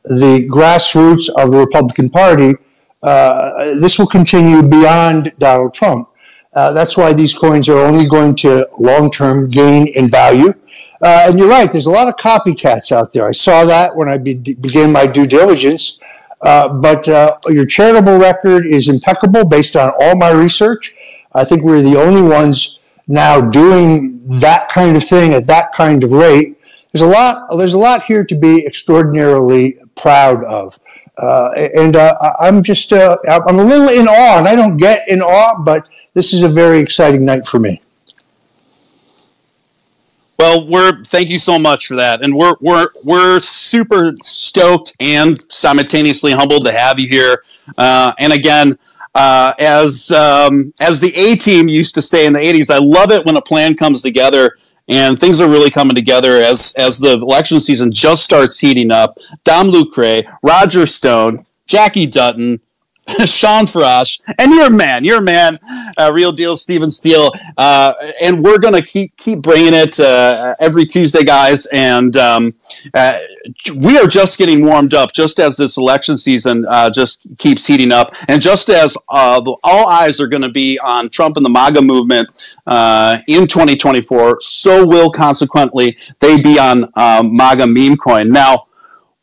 G: the grassroots of the Republican Party. Uh, this will continue beyond Donald Trump. Uh, that's why these coins are only going to long-term gain in value. Uh, and you're right. There's a lot of copycats out there. I saw that when I be- began my due diligence. Uh, but uh, your charitable record is impeccable based on all my research. I think we're the only ones now doing that kind of thing at that kind of rate. There's a lot. There's a lot here to be extraordinarily proud of, uh, and uh, I'm just uh, I'm a little in awe, and I don't get in awe, but this is a very exciting night for me.
A: Well, we're thank you so much for that, and we're we're we're super stoked and simultaneously humbled to have you here. Uh, and again, uh, as um, as the A team used to say in the '80s, I love it when a plan comes together and things are really coming together as as the election season just starts heating up. Dom Lucre, Roger Stone, Jackie Dutton, Shawn Farash, and you're a man. You're a man. Uh, real deal, Steven Steele. Uh, and we're gonna keep keep bringing it uh, every Tuesday, guys. And um, uh, we are just getting warmed up, just as this election season uh, just keeps heating up, and just as uh, all eyes are going to be on Trump and the MAGA movement in 2024, so will consequently they be on MAGA meme coin. Now,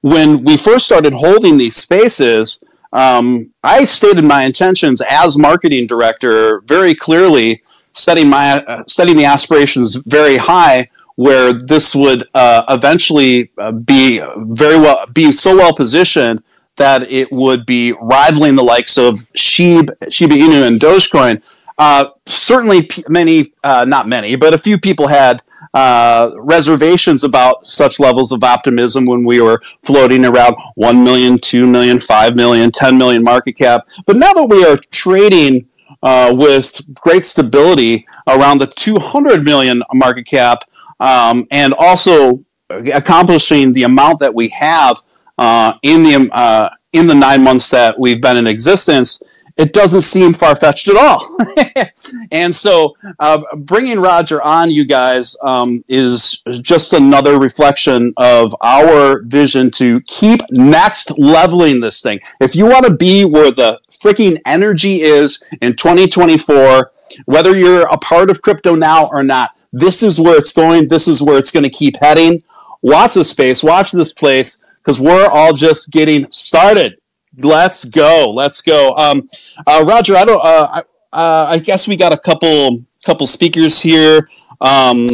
A: when we first started holding these spaces um, I stated my intentions as marketing director very clearly, setting my uh, setting the aspirations very high, where this would uh, eventually uh, be very well be so well positioned that it would be rivaling the likes of Shib, Shiba Inu, and Dogecoin. Uh, certainly, many, uh, not many, but a few people had uh, reservations about such levels of optimism when we were floating around 1 million, 2 million, 5 million, 10 million market cap. But now that we are trading uh, with great stability around the 200 million market cap um, and also accomplishing the amount that we have uh, in the uh, in the nine months that we've been in existence, it doesn't seem far fetched at all. and so, uh, bringing Roger on, you guys, um, is just another reflection of our vision to keep next leveling this thing. If you want to be where the freaking energy is in 2024, whether you're a part of crypto now or not, this is where it's going. This is where it's going to keep heading. Watch this space, watch this place, because we're all just getting started. Let's go. Let's go. Um, uh, Roger, I don't. Uh, I, uh, I guess we got a couple couple speakers here. Um,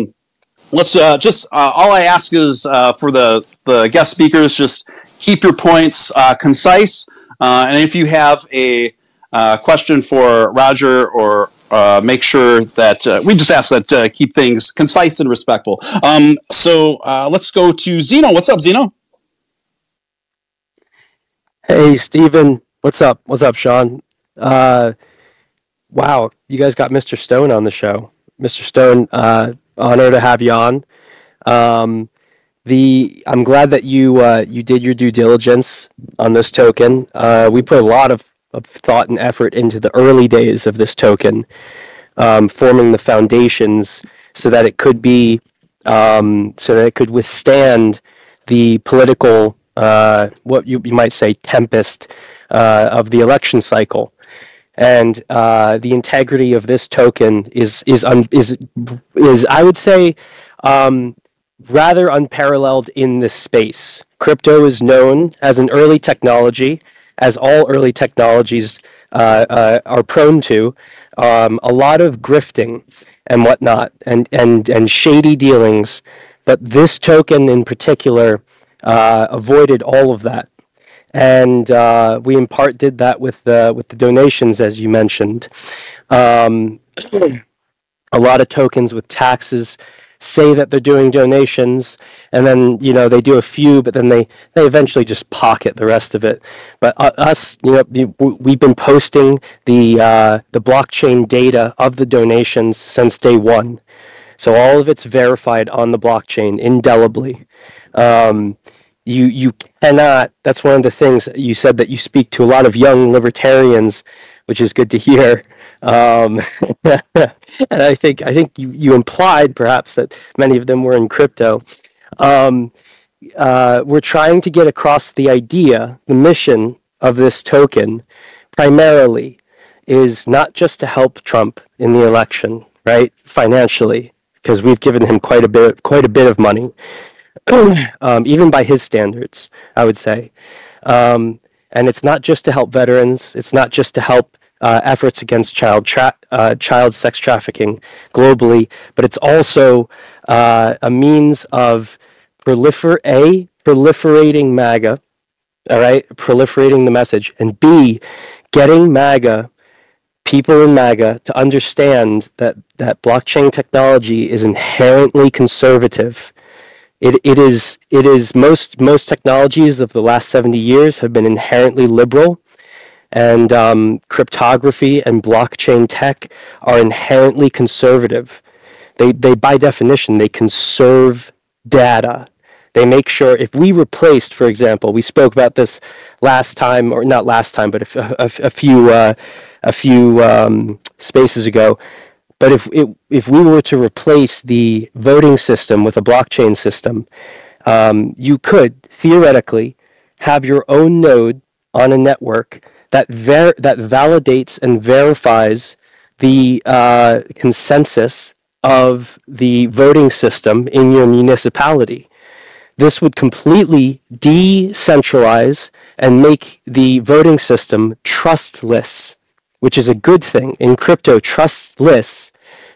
A: let's uh, just. Uh, all I ask is for the the guest speakers, just keep your points concise. and if you have a question for Roger or uh, make sure that uh, we just ask that uh, keep things concise and respectful. Um, so let's go to Zeno. What's up, Zeno?
H: Hey, Steven. What's up? What's up, Shawn? Uh, wow, you guys got Mr. Stone on the show. Mr. Stone, uh, honor to have you on. Um, the I'm glad that you uh, you did your due diligence on this token. Uh, we put a lot of, of thought and effort into the early days of this token, um, forming the foundations so that it could be um, so that it could withstand the political uh, what you, you might say tempest uh, of the election cycle. And uh, the integrity of this token is is un, is is I would say um, rather unparalleled in this space. Crypto is known as an early technology, as all early technologies uh, uh, are prone to. Um, a lot of grifting and whatnot, and and and shady dealings. But this token in particular uh, avoided all of that. And uh, we in part did that with the with the donations, as you mentioned. Um, a lot of tokens with taxes say that they're doing donations, and then you know they do a few, but then they they eventually just pocket the rest of it. But uh, us, you know, we've been posting the uh, the blockchain data of the donations since day one, so all of it's verified on the blockchain indelibly. Um, you you cannot. That's one of the things you said that you speak to a lot of young libertarians, which is good to hear. Um, and I think I think you, you implied perhaps that many of them were in crypto. Um, uh, we're trying to get across the idea, the mission of this token, primarily, is not just to help Trump in the election, right, financially, because we've given him quite a bit quite a bit of money. Um, even by his standards, I would say. Um, and it's not just to help veterans. It's not just to help uh, efforts against child tra- uh, child sex trafficking globally, but it's also uh, a means of prolifer a proliferating MAGA, all right, proliferating the message, and b getting MAGA people in MAGA to understand that that blockchain technology is inherently conservative it, it is it is most most technologies of the last 70 years have been inherently liberal and um, cryptography and blockchain tech are inherently conservative they they by definition they conserve data They make sure if we replaced, for example, we spoke about this last time, or not last time, but a, a, a few uh, a few um, spaces ago. But if it, if we were to replace the voting system with a blockchain system, um, you could theoretically have your own node on a network that ver- that validates and verifies the uh, consensus of the voting system in your municipality. This would completely decentralize and make the voting system trustless, which is a good thing. In crypto, trustless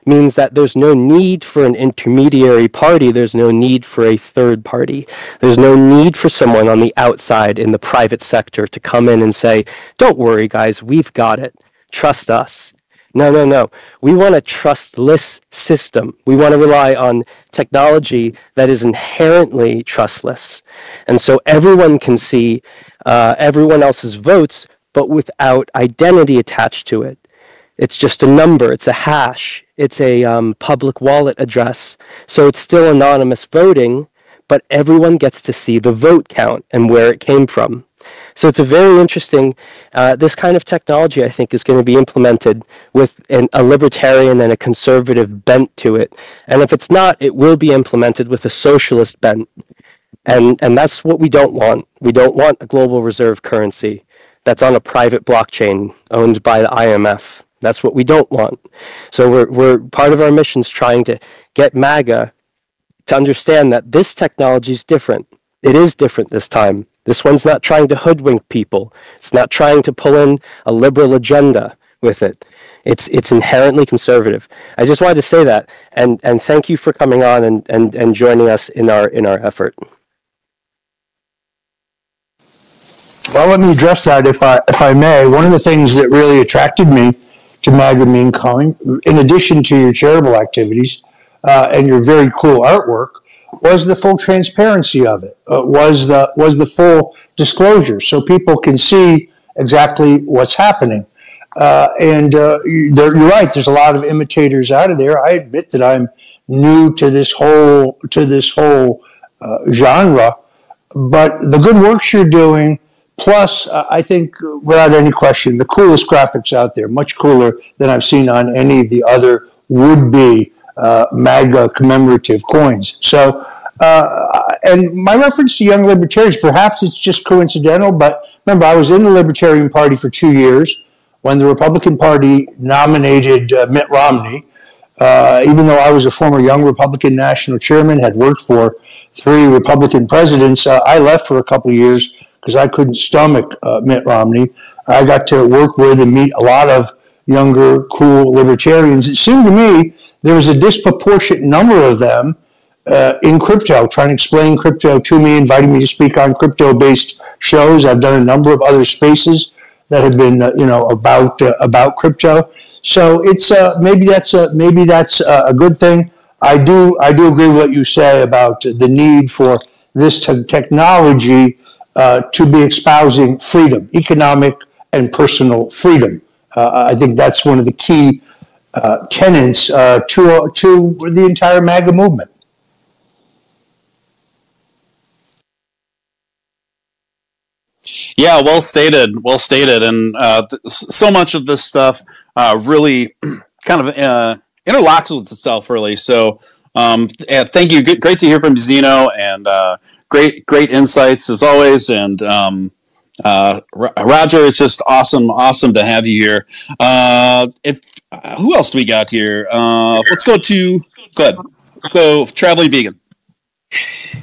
H: means that there's no need for an intermediary party. There's no need for a third party. There's no need for someone on the outside in the private sector to come in and say, don't worry, guys, we've got it. Trust us. No, no, no. We want a trustless system. We want to rely on technology that is inherently trustless. And so everyone can see uh, everyone else's votes, but without identity attached to it. It's just a number, it's a hash, it's a um, public wallet address. So it's still anonymous voting, but everyone gets to see the vote count and where it came from. So it's a very interesting, uh, this kind of technology I think is going to be implemented with an, a libertarian and a conservative bent to it. And if it's not, it will be implemented with a socialist bent. And, and that's what we don't want. We don't want a global reserve currency that's on a private blockchain owned by the IMF. That's what we don't want. So we're, we're part of our mission is trying to get MAGA to understand that this technology is different. It is different this time. This one's not trying to hoodwink people. It's not trying to pull in a liberal agenda with it. It's it's inherently conservative. I just wanted to say that and, and thank you for coming on and, and, and joining us in our in our effort.
G: Well, let me address that if I if I may. One of the things that really attracted me to MAGA Meme in addition to your charitable activities uh, and your very cool artwork, was the full transparency of it. Uh, was the was the full disclosure, so people can see exactly what's happening. Uh, and uh, you're right. There's a lot of imitators out of there. I admit that I'm new to this whole to this whole uh, genre, but the good works you're doing Plus, uh, I think without any question, the coolest graphics out there, much cooler than I've seen on any of the other would-be uh, MAGA commemorative coins. So, uh, and my reference to young libertarians, perhaps it's just coincidental, but remember, I was in the Libertarian Party for two years when the Republican Party nominated uh, Mitt Romney. Uh, even though I was a former young Republican national chairman, had worked for three Republican presidents, uh, I left for a couple of years because I couldn't stomach uh, Mitt Romney. I got to work with and meet a lot of younger, cool libertarians. It seemed to me there was a disproportionate number of them uh, in crypto, trying to explain crypto to me, inviting me to speak on crypto-based shows. I've done a number of other spaces that have been, uh, you know, about uh, about crypto. So it's uh, maybe that's a, maybe that's a good thing. I do I do agree with what you say about the need for this te- technology uh, to be espousing freedom, economic and personal freedom. Uh, I think that's one of the key uh, tenets uh, to to the entire MAGA movement.
A: Yeah, well stated. Well stated, and uh, th- so much of this stuff really kind of interlocks with itself, really. So, um, thank you. Good, great to hear from Zeno, and great, great insights as always. And um, uh, Roger, it's just awesome, awesome to have you here. Uh, if uh, who else do we got here? Uh, let's go to good. go traveling vegan.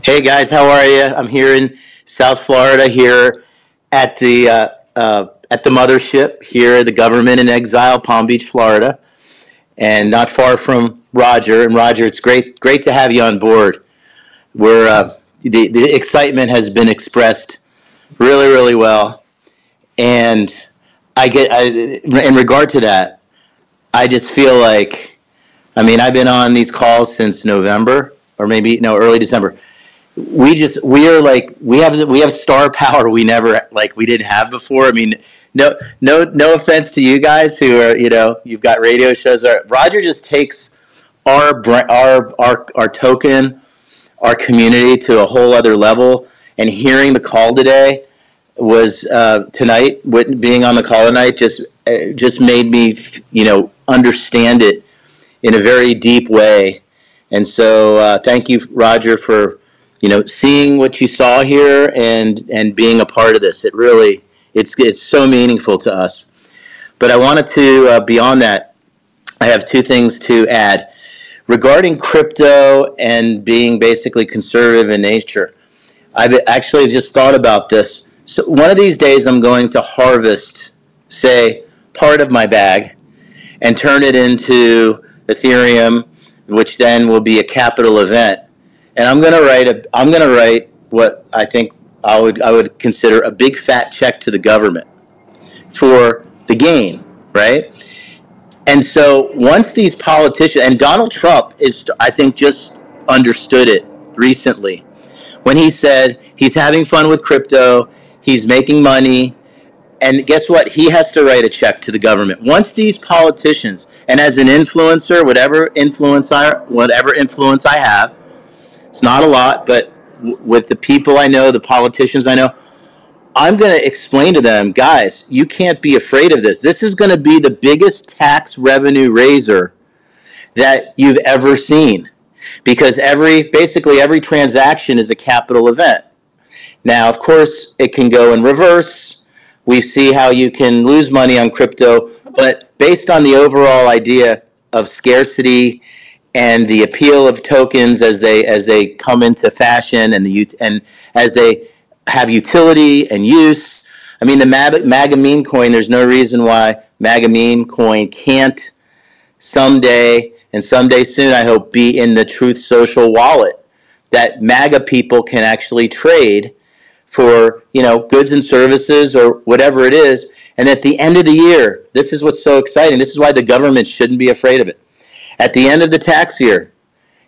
I: Hey guys, how are you? I'm here in South Florida, here at the uh, uh, at the mothership here, the government in exile, Palm Beach, Florida, and not far from Roger. And Roger, it's great great to have you on board. We're uh, the, the excitement has been expressed really, really well. And I get, I, in regard to that, I just feel like, I mean, I've been on these calls since November or maybe, no, early December. We just, we are like, we have, we have star power we never, like, we didn't have before. I mean, no, no, no offense to you guys who are, you know, you've got radio shows. Roger just takes our, our, our, our token our community to a whole other level. And hearing the call today was uh, tonight, being on the call tonight, just uh, just made me, you know, understand it in a very deep way. And so, uh, thank you, Roger, for you know seeing what you saw here and and being a part of this. It really it's it's so meaningful to us. But I wanted to uh, beyond that, I have two things to add regarding crypto and being basically conservative in nature. I've actually just thought about this. So one of these days, I'm going to harvest, say, part of my bag, and turn it into Ethereum, which then will be a capital event. And I'm going to write a, I'm going to write what I think I would I would consider a big fat check to the government for the gain, right? And so once these politicians and Donald Trump is I think just understood it recently when he said he's having fun with crypto, he's making money, and guess what? He has to write a check to the government. Once these politicians and as an influencer, whatever influence I whatever influence I have, it's not a lot, but with the people I know, the politicians I know, I'm going to explain to them, guys, you can't be afraid of this. This is going to be the biggest tax revenue raiser that you've ever seen because every basically every transaction is a capital event. Now, of course, it can go in reverse. We see how you can lose money on crypto, but based on the overall idea of scarcity and the appeal of tokens as they as they come into fashion and the and as they have utility and use. I mean, the MAGA, MAGA coin. There's no reason why MAGA meme coin can't someday and someday soon, I hope, be in the Truth Social wallet that MAGA people can actually trade for you know goods and services or whatever it is. And at the end of the year, this is what's so exciting. This is why the government shouldn't be afraid of it. At the end of the tax year,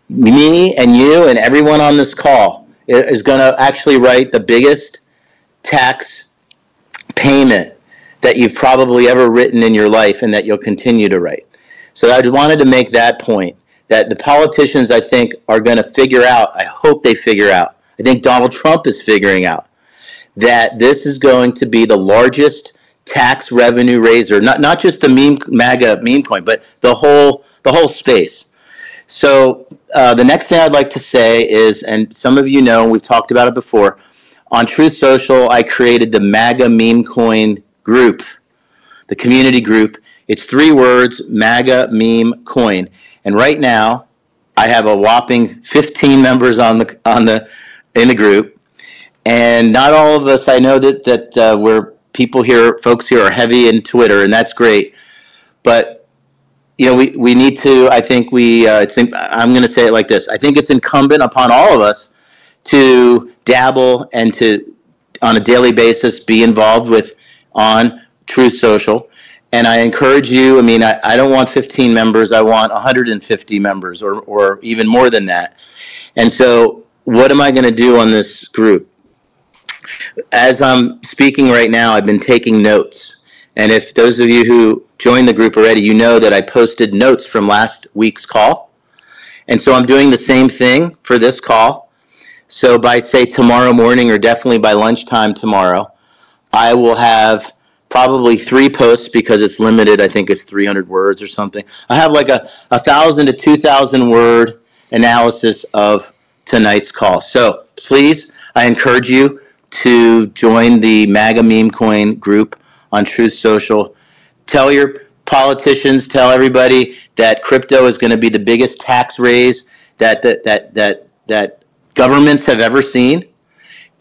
I: me and you and everyone on this call is going to actually write the biggest tax payment that you've probably ever written in your life and that you'll continue to write. So I wanted to make that point that the politicians, I think, are going to figure out, I hope they figure out, I think Donald Trump is figuring out that this is going to be the largest tax revenue raiser, not, not just the meme, MAGA meme coin, but the whole the whole space. So uh, the next thing I'd like to say is, and some of you know, we've talked about it before. On Truth Social, I created the MAGA meme coin group, the community group. It's three words: MAGA meme coin. And right now, I have a whopping 15 members on the on the in the group, and not all of us. I know that that uh, we're people here, folks here are heavy in Twitter, and that's great. But you know, we, we need to, I think we, uh, I'm going to say it like this. I think it's incumbent upon all of us to dabble and to, on a daily basis, be involved with on Truth Social. And I encourage you, I mean, I, I don't want 15 members, I want 150 members or, or even more than that. And so, what am I going to do on this group? As I'm speaking right now, I've been taking notes. And if those of you who joined the group already, you know that I posted notes from last week's call. And so I'm doing the same thing for this call. So by say tomorrow morning or definitely by lunchtime tomorrow, I will have probably three posts because it's limited. I think it's 300 words or something. I have like a, a thousand to 2,000 word analysis of tonight's call. So please, I encourage you to join the MAGA meme coin group on Truth Social tell your politicians, tell everybody that crypto is going to be the biggest tax raise that that that that, that governments have ever seen.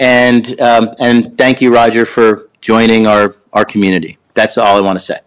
I: And um, and thank you, Roger, for joining our our community. That's all I want to say.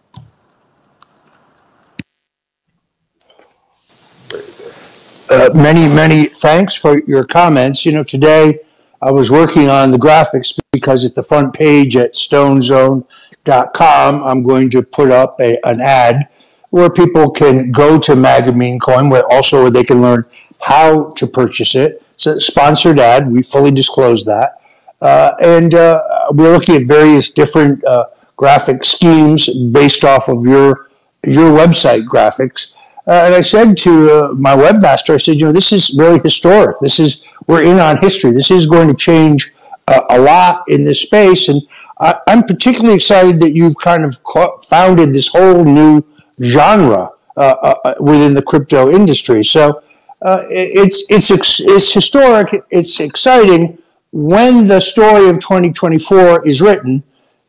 G: Uh, many, many thanks for your comments. You know, today I was working on the graphics because at the front page at Stone Zone com, I'm going to put up a, an ad where people can go to MAGA Meme Coin, where also where they can learn how to purchase it. It's a sponsored ad. We fully disclose that. Uh, and uh, we're looking at various different uh, graphic schemes based off of your your website graphics. Uh, and I said to uh, my webmaster, I said, you know, this is really historic. This is we're in on history. This is going to change uh, a lot in this space, and I, am particularly excited that you've kind of founded this whole new genre uh, uh, uh within the crypto industry. So uh, it's it's it's historic. It's exciting when the story of 2024 is written,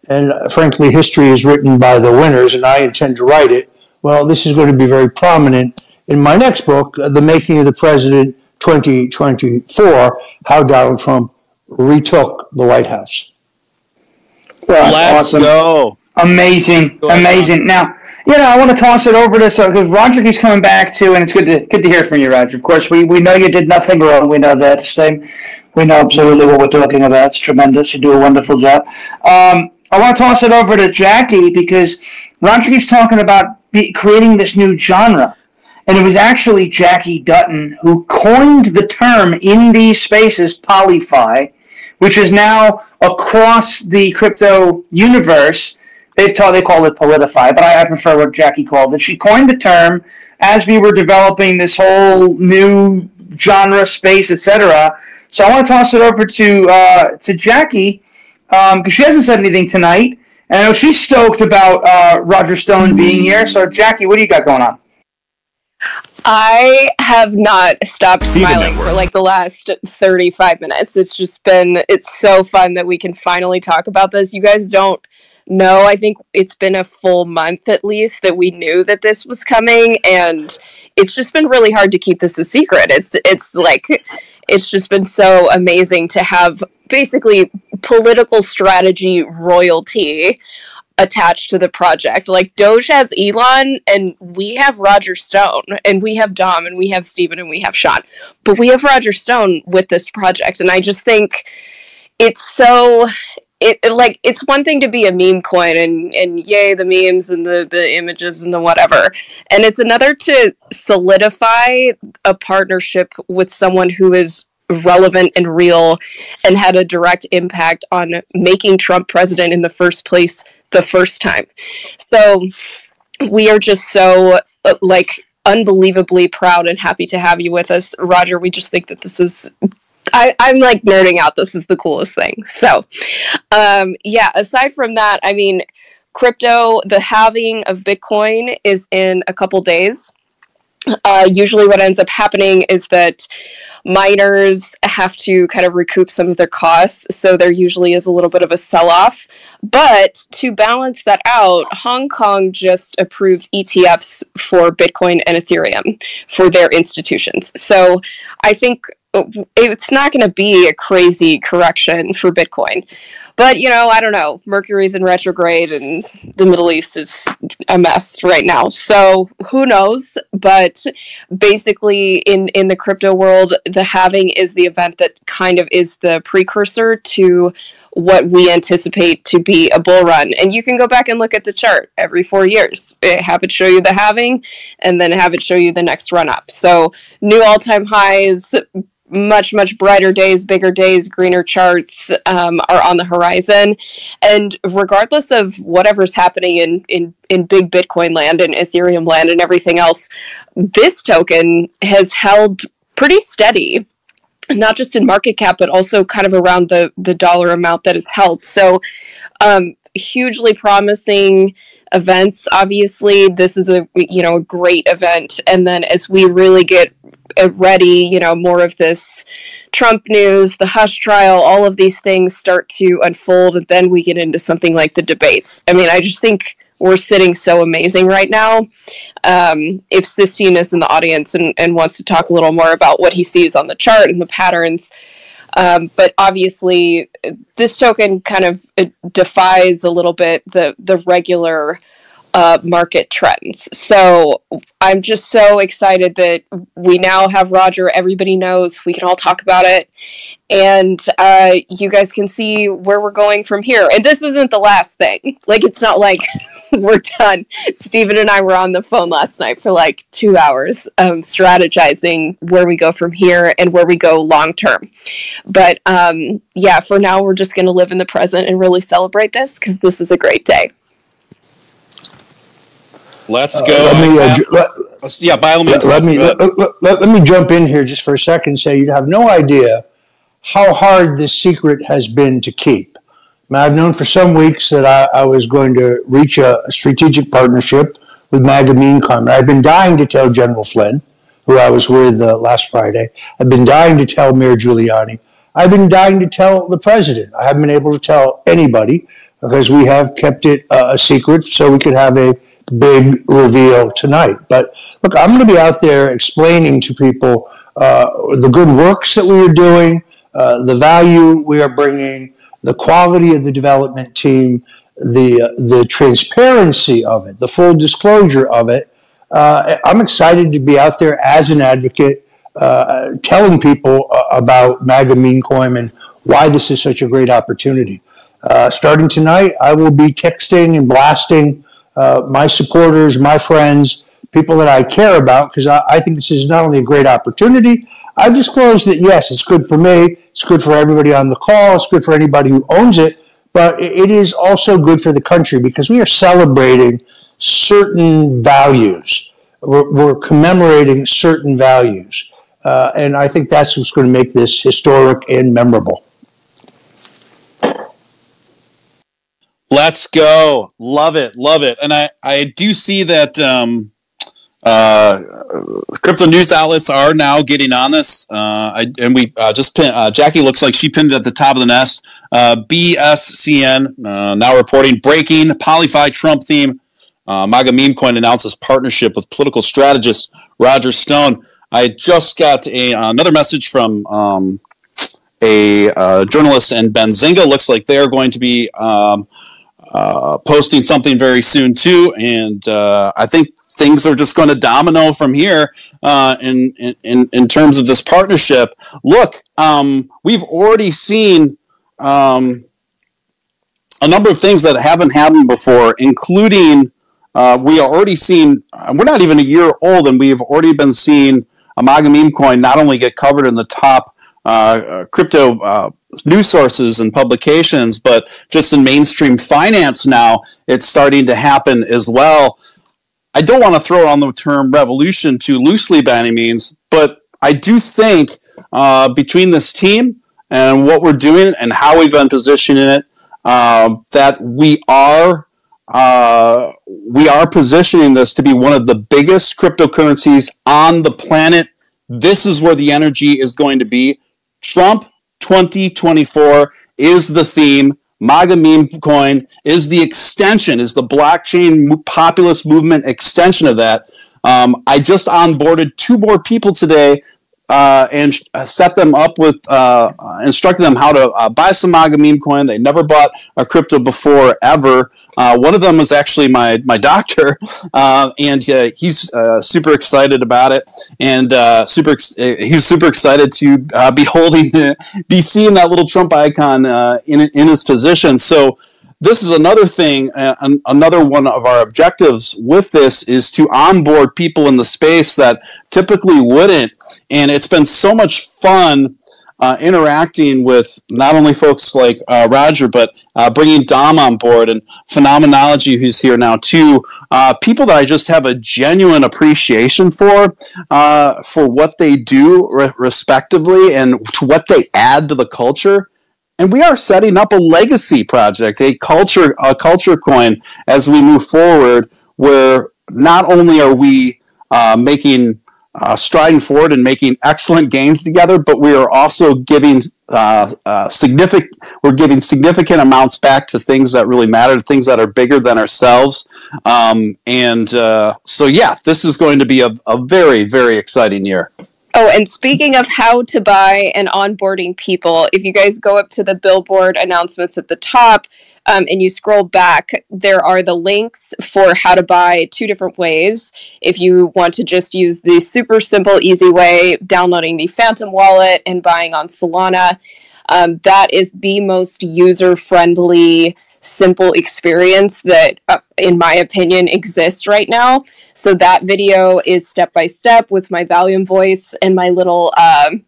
G: and uh, frankly, history is written by the winners, and I intend to write it. Well, this is going to be very prominent in my next book, The Making of the President 2024 How Donald Trump Retook the White House.
B: Well, Let's awesome. go. Amazing, go amazing. Now, you know, I want to toss it over to so because Roger keeps coming back to, and it's good to good to hear from you, Roger. Of course, we, we know you did nothing wrong. We know that. Same, we know absolutely what we're talking about. It's tremendous. You do a wonderful job. Um, I want to toss it over to Jackie because Roger keeps talking about be, creating this new genre. And it was actually Jackie Dutton who coined the term in these spaces, PoliFi, which is now across the crypto universe. They've taught, they call it PolitiFi, but I, I prefer what Jackie called it. She coined the term as we were developing this whole new genre space, etc. So I want to toss it over to uh, to Jackie because um, she hasn't said anything tonight, and I know she's stoked about uh, Roger Stone being here. So Jackie, what do you got going on?
J: I have not stopped smiling for like the last 35 minutes. It's just been, it's so fun that we can finally talk about this. You guys don't know. I think it's been a full month at least that we knew that this was coming. And it's just been really hard to keep this a secret. It's, it's like, it's just been so amazing to have basically political strategy royalty attached to the project. Like Doge has Elon and we have Roger Stone and we have Dom and we have Steven and we have Shawn. But we have Roger Stone with this project and I just think it's so it, it, like it's one thing to be a meme coin and and yay the memes and the the images and the whatever and it's another to solidify a partnership with someone who is relevant and real and had a direct impact on making Trump president in the first place the first time. So we are just so uh, like unbelievably proud and happy to have you with us, Roger. We just think that this is. I, I'm like nerding out. This is the coolest thing. So, um, yeah. Aside from that, I mean, crypto, the halving of Bitcoin is in a couple days. Uh, usually, what ends up happening is that miners have to kind of recoup some of their costs, so there usually is a little bit of a sell off. But to balance that out, Hong Kong just approved ETFs for Bitcoin and Ethereum for their institutions. So I think uh, it's not going to be a crazy correction for Bitcoin. But, you know, I don't know. Mercury's in retrograde and the Middle East is a mess right now. So who knows? But basically, in, in the crypto world, the halving is the event that kind of is the precursor to what we anticipate to be a bull run. And you can go back and look at the chart every four years. Have it show you the halving and then have it show you the next run up. So new all time highs, much much brighter days bigger days greener charts um, are on the horizon. And regardless of whatever's happening in, in in big bitcoin land and ethereum land and everything else this token has held pretty steady not just in market cap but also kind of around the the dollar amount that it's held. So um, hugely promising events obviously this is a you know a great event and then as we really get ready, you know, more of this Trump news, the hush trial, all of these things start to unfold, and then we get into something like the debates. I mean, I just think we're sitting so amazing right now. Um, if Sistine is in the audience and, and wants to talk a little more about what he sees on the chart and the patterns, um, but obviously, this token kind of defies a little bit the the regular uh, market trends. So I'm just so excited that we now have Roger. Everybody knows we can all talk about it, and uh, you guys can see where we're going from here. And this isn't the last thing. Like it's not like we're done. Stephen and I were on the phone last night for like two hours, um, strategizing where we go from here and where we go long term. But um, yeah, for now we're just going to live in the present and really celebrate this because this is a great day.
A: Let's uh, go. Uh, let me,
G: let,
A: yeah, by all means.
G: Let, let me let, let, me jump in here just for a second. And say you have no idea how hard this secret has been to keep. Now, I've known for some weeks that I, I was going to reach a, a, strategic partnership with MAGA Meme I've been dying to tell General Flynn, who I was with uh, last Friday. I've been dying to tell Mayor Giuliani. I've been dying to tell the president. I haven't been able to tell anybody because we have kept it uh, a secret so we could have a big reveal tonight. But look, I'm going to be out there explaining to people uh, the good works that we are doing, uh, the value we are bringing, the quality of the development team, the uh, the transparency of it, the full disclosure of it. Uh, I'm excited to be out there as an advocate. Uh, telling people uh, about MAGA coin and why this is such a great opportunity. starting tonight, I will be texting and blasting uh, my supporters, my friends, people that I care about, because I, I, think this is not only a great opportunity, I've disclosed that yes, it's good for me, it's good for everybody on the call, it's good for anybody who owns it, but it is also good for the country because we are celebrating certain values. We're, we're commemorating certain values. Uh, and I think that's what's going to make this historic and memorable.
A: Let's go. Love it. Love it. And I, I do see that um, uh, crypto news outlets are now getting on this. Uh, I, and we uh, just pin, uh, Jackie looks like she pinned it at the top of the nest. Uh, BSCN uh, now reporting breaking PoliFi Trump theme. MAGA meme coin announces partnership with political strategist Roger Stone. I just got a, another message from um, a journalist in Benzinga. Looks like they're going to be um, uh, posting something very soon too, and uh, I think things are just going to domino from here uh, in, in in terms of this partnership. Look, um, we've already seen um, a number of things that haven't happened before, including uh, we are already seen. We're not even a year old, and we have already been seeing a meme coin not only get covered in the top uh, crypto uh, news sources and publications, but just in mainstream finance now, it's starting to happen as well. I don't want to throw on the term revolution too loosely by any means, but I do think uh, between this team and what we're doing and how we've been positioning it, uh, that we are uh, we are positioning this to be one of the biggest cryptocurrencies on the planet. This is where the energy is going to be. Trump 2024 is the theme. MAGA meme coin is the extension, is the blockchain populist movement extension of that. Um, I just onboarded two more people today uh, and uh, set them up with, uh, instructed them how to uh, buy some MAGA meme coin. They never bought a crypto before ever. Uh, one of them was actually my my doctor, uh, and he's uh, super excited about it, and uh, super ex- uh, he's super excited to be holding, be seeing that little Trump icon in in his position. So this is another thing uh, another one of our objectives with this is to onboard people in the space that typically wouldn't and it's been so much fun uh, interacting with not only folks like uh, Roger, but uh, bringing Dom on board and Phenomenology, who's here now too. Uh, people that I just have a genuine appreciation for, uh, for what they do, re- respectively, and to what they add to the culture. And we are setting up a legacy project, a culture, a culture coin, as we move forward, where not only are we uh, making uh, striding forward and making excellent gains together, but we are also giving uh, uh, significant. We're giving significant amounts back to things that really matter, things that are bigger than ourselves. Um, and uh, so, yeah, this is going to be a, a very, very exciting year.
J: Oh, and speaking of how to buy and onboarding people, if you guys go up to the billboard announcements at the top, um, and you scroll back, there are the links for how to buy two different ways. If you want to just use the super simple, easy way, downloading the Phantom wallet and buying on Solana, um, that is the most user friendly, simple experience that, uh, in my opinion, exists right now. So that video is step by step with my Valium voice and my little. Um,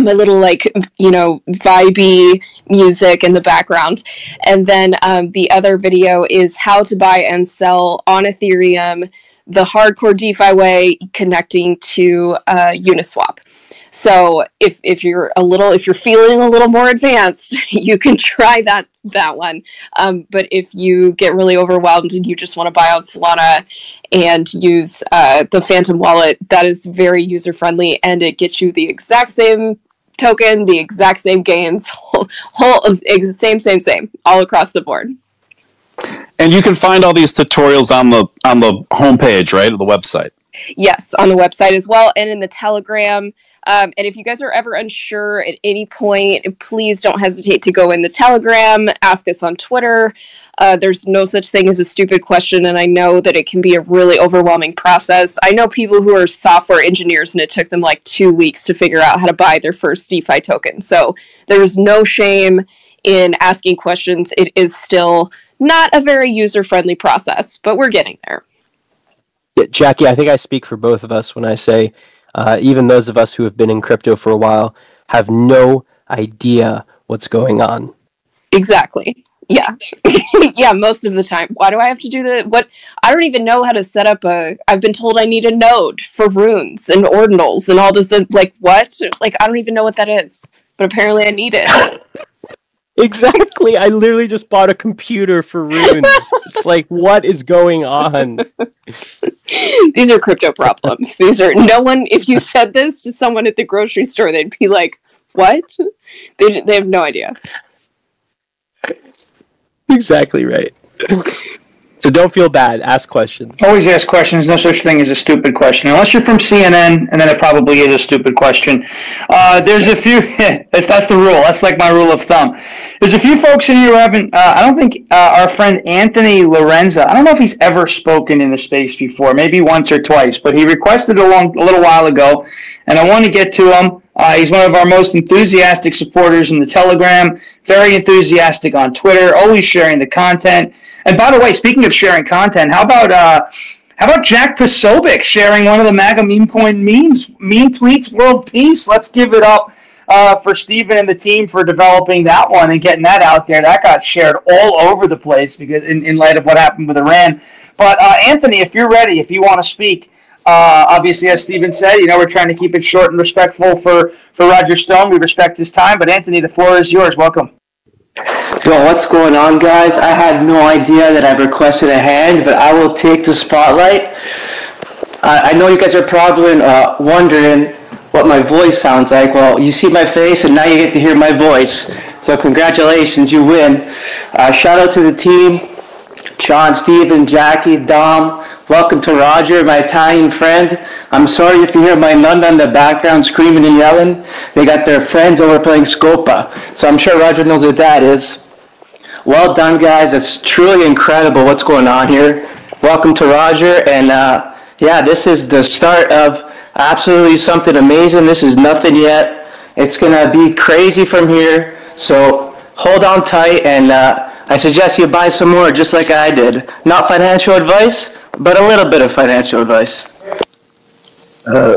J: my little like you know vibey music in the background and then um, the other video is how to buy and sell on ethereum the hardcore DeFi way connecting to uh, Uniswap. So if if you're a little if you're feeling a little more advanced, you can try that that one. Um, but if you get really overwhelmed and you just want to buy out Solana and use uh, the Phantom wallet, that is very user friendly and it gets you the exact same token, the exact same gains, whole, whole same same same all across the board.
A: And you can find all these tutorials on the on the homepage, right, of the website.
J: Yes, on the website as well, and in the Telegram. Um, and if you guys are ever unsure at any point, please don't hesitate to go in the Telegram, ask us on Twitter. Uh, there's no such thing as a stupid question, and I know that it can be a really overwhelming process. I know people who are software engineers, and it took them like two weeks to figure out how to buy their first DeFi token. So there's no shame in asking questions. It is still not a very user friendly process, but we're getting there.
H: Yeah, Jackie, I think I speak for both of us when I say uh, even those of us who have been in crypto for a while have no idea what's going on.
J: Exactly. Yeah. yeah, most of the time. Why do I have to do the what I don't even know how to set up a I've been told I need a node for runes and ordinals and all this like what? Like I don't even know what that is. But apparently I need it.
H: Exactly. I literally just bought a computer for runes. it's like, what is going on?
J: These are crypto problems. These are no one. If you said this to someone at the grocery store, they'd be like, "What?" They they have no idea.
H: Exactly right. So don't feel bad. Ask questions.
B: Always ask questions. No such thing as a stupid question, unless you're from CNN, and then it probably is a stupid question. Uh, there's a few. that's that's the rule. That's like my rule of thumb. There's a few folks in here who haven't. Uh, I don't think uh, our friend Anthony Lorenza. I don't know if he's ever spoken in the space before. Maybe once or twice, but he requested a long, a little while ago, and I want to get to him. Uh, he's one of our most enthusiastic supporters in the Telegram, very enthusiastic on Twitter, always sharing the content. And by the way, speaking of sharing content, how about uh, how about Jack Posobiec sharing one of the MAGA meme coin memes, meme tweets, world peace? Let's give it up uh, for Stephen and the team for developing that one and getting that out there. That got shared all over the place because in, in light of what happened with Iran. But uh, Anthony, if you're ready, if you want to speak. Uh, obviously, as Stephen said, you know we're trying to keep it short and respectful for for Roger Stone. We respect his time, but Anthony, the floor is yours. Welcome.
K: Yo, what's going on, guys? I had no idea that I've requested a hand, but I will take the spotlight. I know you guys are probably uh, wondering what my voice sounds like. Well, you see my face, and now you get to hear my voice. So, congratulations, you win. Uh, shout out to the team Shawn, Steven, Jackie, Dom. Welcome to Roger, my Italian friend. I'm sorry if you hear my nonna in the background screaming and yelling. They got their friends over playing Scopa. So I'm sure Roger knows what that is. Well done, guys. It's truly incredible what's going on here. Welcome to Roger. And uh, yeah, this is the start of absolutely something amazing. This is nothing yet. It's going to be crazy from here. So hold on tight and uh, I suggest you buy some more just like I did. Not financial advice, but a little bit of financial advice.
A: Uh,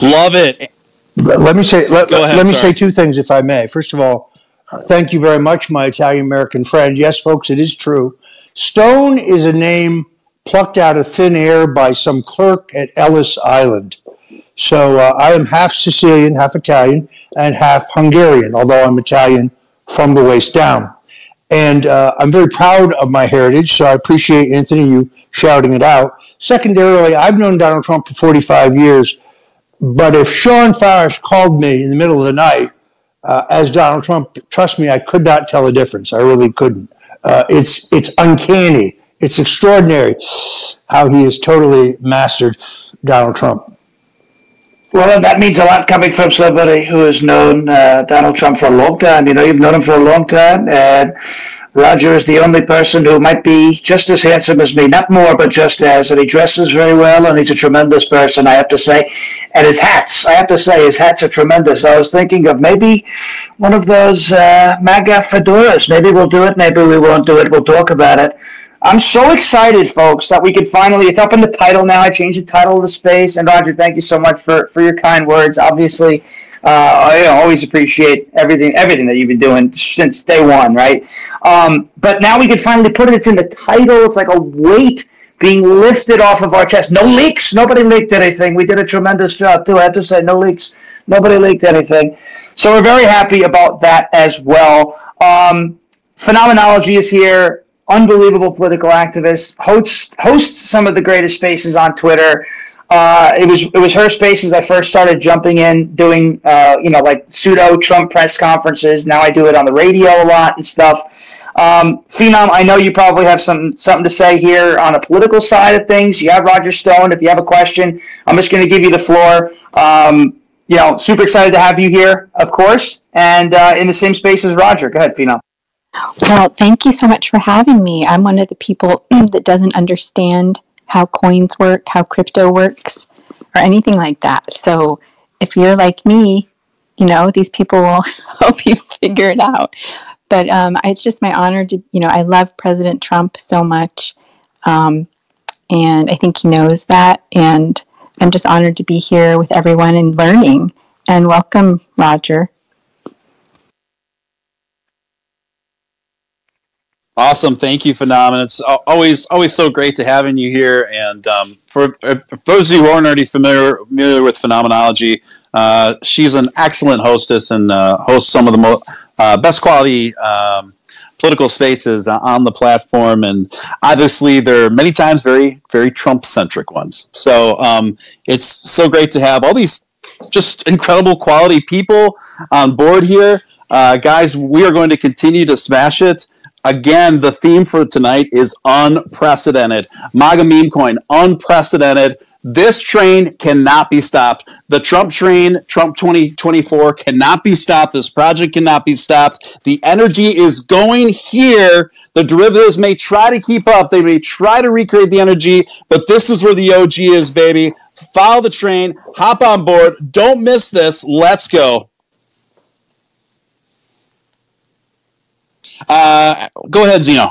A: Love it.
G: Let me say let, ahead, let me say two things if I may. First of all, thank you very much, my Italian American friend. Yes, folks, it is true. Stone is a name plucked out of thin air by some clerk at Ellis Island. So uh, I am half Sicilian, half Italian, and half Hungarian, although I'm Italian from the waist down. And uh, I'm very proud of my heritage, so I appreciate, Anthony, you shouting it out. Secondarily, I've known Donald Trump for 45 years, but if Shawn Farash called me in the middle of the night uh, as Donald Trump, trust me, I could not tell the difference. I really couldn't. Uh, it's, it's uncanny. It's extraordinary how he has totally mastered Donald Trump.
B: Well, that means a lot coming from somebody who has known uh, Donald Trump for a long time. You know, you've known him for a long time, and Roger is the only person who might be just as handsome as me, not more, but just as. And he dresses very well, and he's a tremendous person, I have to say. And his hats, I have to say, his hats are tremendous. I was thinking of maybe one of those uh, MAGA fedoras. Maybe we'll do it, maybe we won't do it. We'll talk about it. I'm so excited, folks, that we could finally. It's up in the title now. I changed the title of the space. And Roger, thank you so much for for your kind words. Obviously, uh, I always appreciate everything everything that you've been doing since day one, right? Um, but now we can finally put it. It's in the title. It's like a weight being lifted off of our chest. No leaks. Nobody leaked anything. We did a tremendous job too. I have to say, no leaks. Nobody leaked anything. So we're very happy about that as well. Um, Phenomenology is here. Unbelievable political activist. Hosts hosts some of the greatest spaces on Twitter. Uh, it was it was her spaces. I first started jumping in, doing uh, you know like pseudo Trump press conferences. Now I do it on the radio a lot and stuff. Um, Phenom, I know you probably have some something to say here on a political side of things. You have Roger Stone. If you have a question, I'm just going to give you the floor. Um, you know, super excited to have you here, of course, and uh, in the same space as Roger. Go ahead, Phenom.
L: Well, thank you so much for having me. I'm one of the people that doesn't understand how coins work, how crypto works, or anything like that. So if you're like me, you know, these people will help you figure it out. But um, it's just my honor to, you know, I love President Trump so much. Um, and I think he knows that. And I'm just honored to be here with everyone and learning. And welcome, Roger.
A: Awesome, thank you, Phenomenon. It's always always so great to having you here. And um, for, uh, for, those of you who aren't already familiar familiar with Phenomenology, uh, she's an excellent hostess and uh, hosts some of the most uh, best quality um, political spaces on the platform. And obviously, they're many times very very Trump centric ones. So um, it's so great to have all these just incredible quality people on board here. Uh, guys, we are going to continue to smash it. Again, the theme for tonight is unprecedented. MAGA meme coin, unprecedented. This train cannot be stopped. The Trump train, Trump 2024, cannot be stopped. This project cannot be stopped. The energy is going here. The derivatives may try to keep up. They may try to recreate the energy, but this is where the OG is, baby. Follow the train, hop on board. Don't miss this. Let's go. Uh, go ahead, Zeno.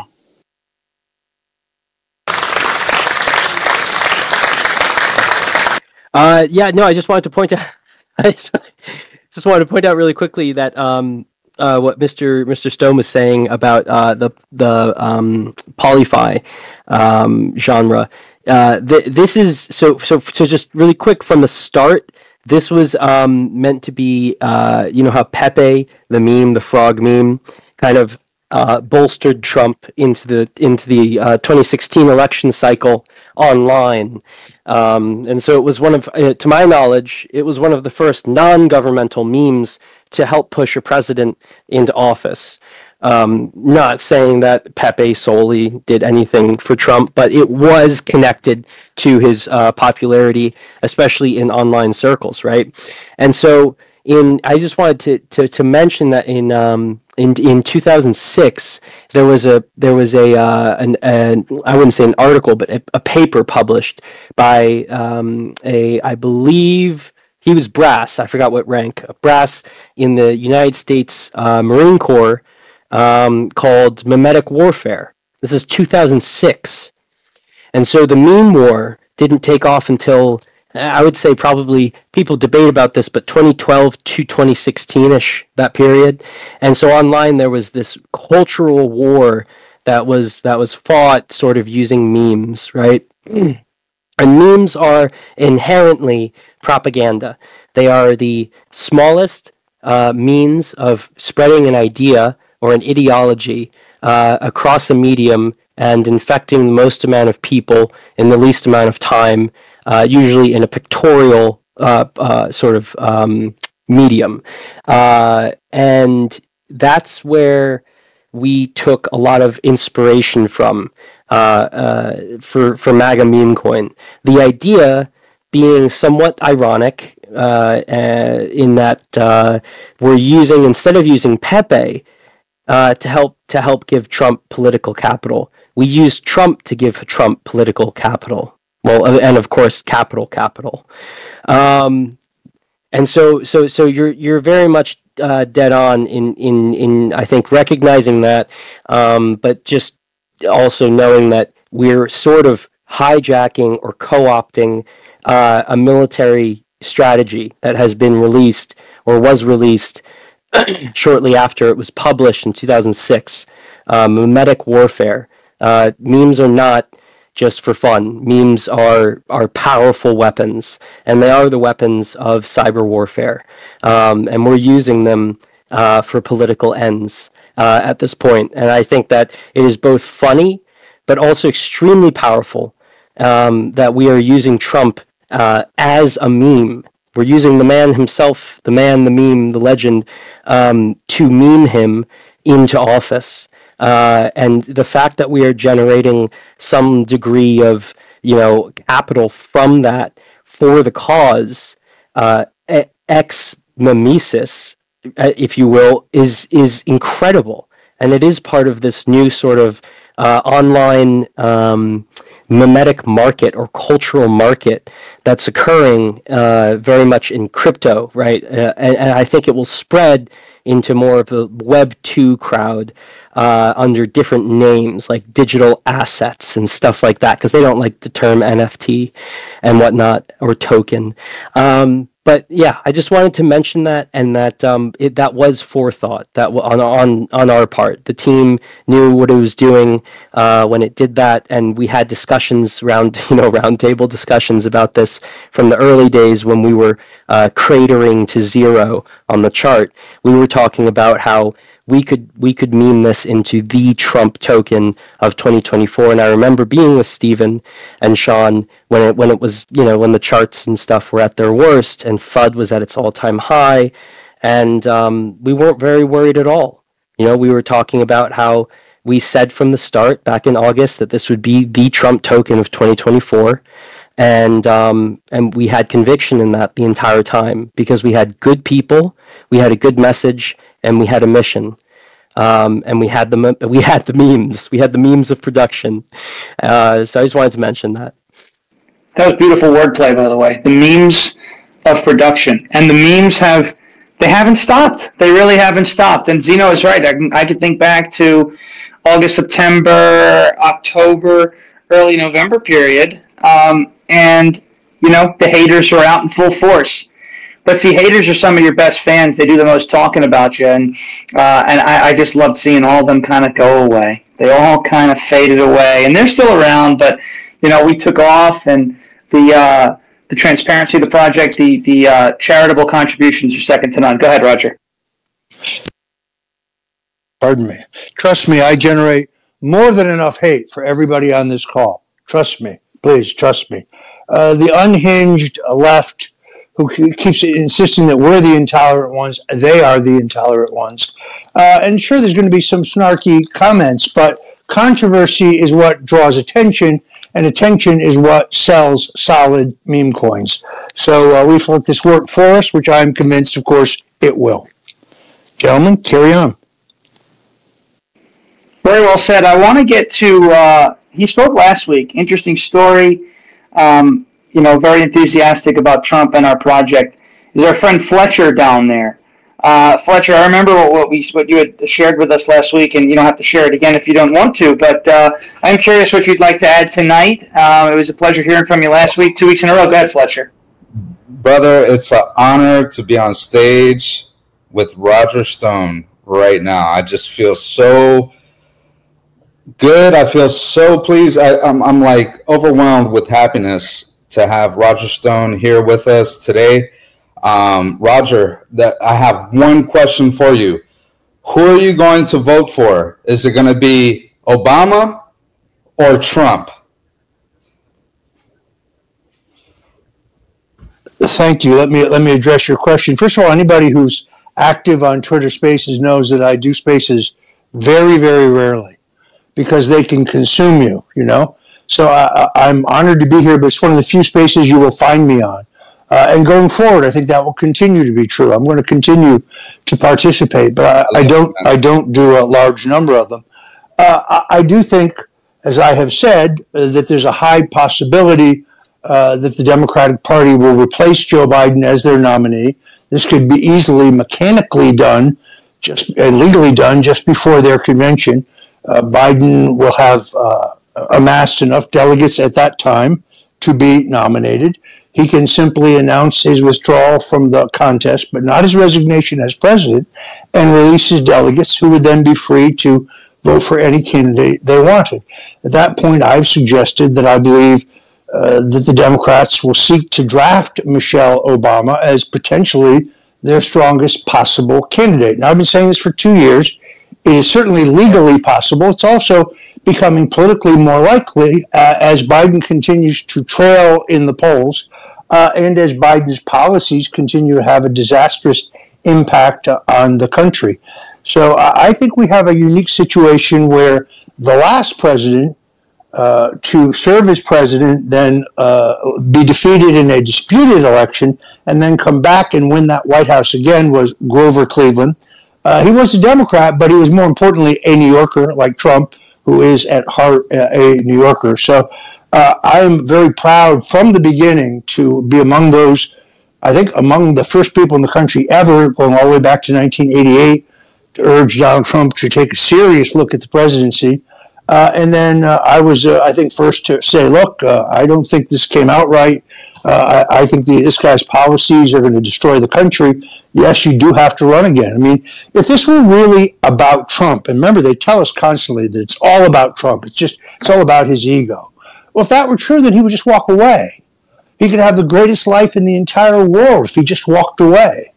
H: Uh, yeah, no, I just wanted to point out. I just, wanted to point out really quickly that um, uh, what Mr. Mr. Stone was saying about uh, the the um, PoliFi um, genre. Uh, th- this is so so so just really quick from the start. This was um, meant to be, uh, you know, how Pepe, the meme, the frog meme, kind of uh, bolstered Trump into the into the uh, 2016 election cycle online, um, and so it was one of, uh, to my knowledge, it was one of the first non-governmental memes to help push a president into office. Um, not saying that Pepe solely did anything for Trump, but it was connected to his uh, popularity, especially in online circles, right? And so in I just wanted to to, to mention that in um, in in 2006 there was a there was a uh, an, an I wouldn't say an article but a, a paper published by um, a I believe he was brass I forgot what rank brass in the United States uh, Marine Corps um, called Memetic Warfare. This is 2006, and so the meme war didn't take off until I would say probably people debate about this, but 2012 to 2016 ish, that period. And so online there was this cultural war that was that was fought sort of using memes, right? And memes are inherently propaganda. They are the smallest uh, means of spreading an idea or an ideology uh, across a medium and infecting the most amount of people in the least amount of time uh, usually in a pictorial uh, uh, sort of um, medium. Uh, and that's where we took a lot of inspiration from uh, uh, for, for MAGA meme coin. The idea being somewhat ironic in that we're using, instead of using Pepe, to help to help give Trump political capital. We use Trump to give Trump political capital well, uh, and of course, capital, capital. Um, and so, so, so you're you're very much uh, dead on in in in I think recognizing that, um, but just also knowing that we're sort of hijacking or co-opting uh, a military strategy that has been released or was released shortly after it was published in 2006. Um, memetic warfare. Uh, memes are not just for fun. Memes are are powerful weapons, and they are the weapons of cyber warfare, um, and we're using them uh, for political ends uh, at this point. And I think that it is both funny, but also extremely powerful um, that we are using Trump uh, as a meme. We're using the man himself, the man, the meme, the legend, um, to meme him into office. Uh, and the fact that we are generating some degree of, you know, capital from that for the cause, uh, ex mimesis, uh, if you will, is is incredible, and it is part of this new sort of uh, online um, mimetic market or cultural market that's occurring uh, very much in crypto, right? Uh, and, and, I think it will spread into more of a Web two crowd uh, under different names like digital assets and stuff like that because they don't like the term NFT and whatnot or token. Um, but yeah, I just wanted to mention that, and that um, it, that was forethought that on on on our part. The team knew what it was doing uh, when it did that, and we had discussions around you know roundtable discussions about this from the early days when we were uh, cratering to zero on the chart. We were talking about how we could we could meme this into the Trump token of 2024. And I remember being with Stephen and Shawn when it when it was you know when the charts and stuff were at their worst and FUD was at its all time high, and um, we weren't very worried at all. You know, we were talking about how we said from the start back in August that this would be the Trump token of 2024 and um, and we had conviction in that the entire time because we had good people, we had a good message, and we had a mission. Um, and we had the we had the memes, we had the memes of production. Uh, so I just wanted to mention that.
B: That was beautiful wordplay, by the way. The memes of production, and the memes have they haven't stopped. They really haven't stopped. And Zeno is right. I, can, I could think back to August, September, October, early November period, um, and you know the haters were out in full force. But see, haters are some of your best fans. They do the most talking about you, and uh, and I, I just loved seeing all of them kind of go away. They all kind of faded away, and they're still around. But you know, we took off, and the uh, the transparency of the project, the the uh, charitable contributions are second to none. Go ahead, Roger.
G: Pardon me. Trust me, I generate more than enough hate for everybody on this call. Trust me, please trust me. Uh, the unhinged left who keeps insisting that we're the intolerant ones, they are the intolerant ones. Uh, and sure, there's going to be some snarky comments, but controversy is what draws attention, and attention is what sells solid meme coins. So uh, we've let this work for us, which I'm convinced, of course, it will. Gentlemen, carry on.
B: Very well said. I want to get to, uh, he spoke last week. Interesting story. Um, you know, very enthusiastic about Trump and our project is our friend Fletcher down there. Uh, Fletcher, I remember what, what, we what you had shared with us last week, and you don't have to share it again if you don't want to. But uh, I'm curious what you'd like to add tonight. Uh, it was a pleasure hearing from you last week, two weeks in a row. Go ahead, Fletcher.
M: Brother, it's an honor to be on stage with Roger Stone right now. I just feel so good. I feel so pleased. I, I'm, I'm like overwhelmed with happiness to have Roger Stone here with us today. Um, Roger, that I have one question for you. Who are you going to vote for? Is it going to be Obama or Trump?
G: Thank you. Let me let me address your question. First of all, anybody who's active on Twitter Spaces knows that I do Spaces very, very rarely because they can consume you. You know, so I, am honored to be here, but it's one of the few spaces you will find me on. Uh, and going forward, I think that will continue to be true. I'm going to continue to participate, but I, I don't. I don't do a large number of them. Uh, I, I, do think, as I have said, uh, that there's a high possibility uh, that the Democratic Party will replace Joe Biden as their nominee. This could be easily mechanically done, just uh, legally done, just before their convention. Uh, Biden will have amassed enough delegates at that time to be nominated. he can simply announce his withdrawal from the contest, but not his resignation as president, and release his delegates who would then be free to vote for any candidate they wanted. At that point, I've suggested that I believe uh, that the Democrats will seek to draft Michelle Obama as potentially their strongest possible candidate. Now, I've been saying this for two years. It is certainly legally possible. It's also becoming politically more likely uh, as Biden continues to trail in the polls uh, and as Biden's policies continue to have a disastrous impact on the country. So I think we have a unique situation where the last president uh, to serve as president, then uh, be defeated in a disputed election, and then come back and win that White House again was Grover Cleveland. Uh, he was a Democrat, but he was more importantly a New Yorker, like Trump, who is at heart uh, a New Yorker. So uh, I am very proud from the beginning to be among those, I think, among the first people in the country ever, going all the way back to 1988, to urge Donald Trump to take a serious look at the presidency. Uh, and then uh, I was, uh, I think, first to say, look, uh, I don't think this came out right. Uh, I, I, think the, this guy's policies are going to destroy the country. Yes, you do have to run again. I mean, if this were really about Trump, and remember, they tell us constantly that it's all about Trump. It's just, it's all about his ego. Well, if that were true, then he would just walk away. He could have the greatest life in the entire world if he just walked away.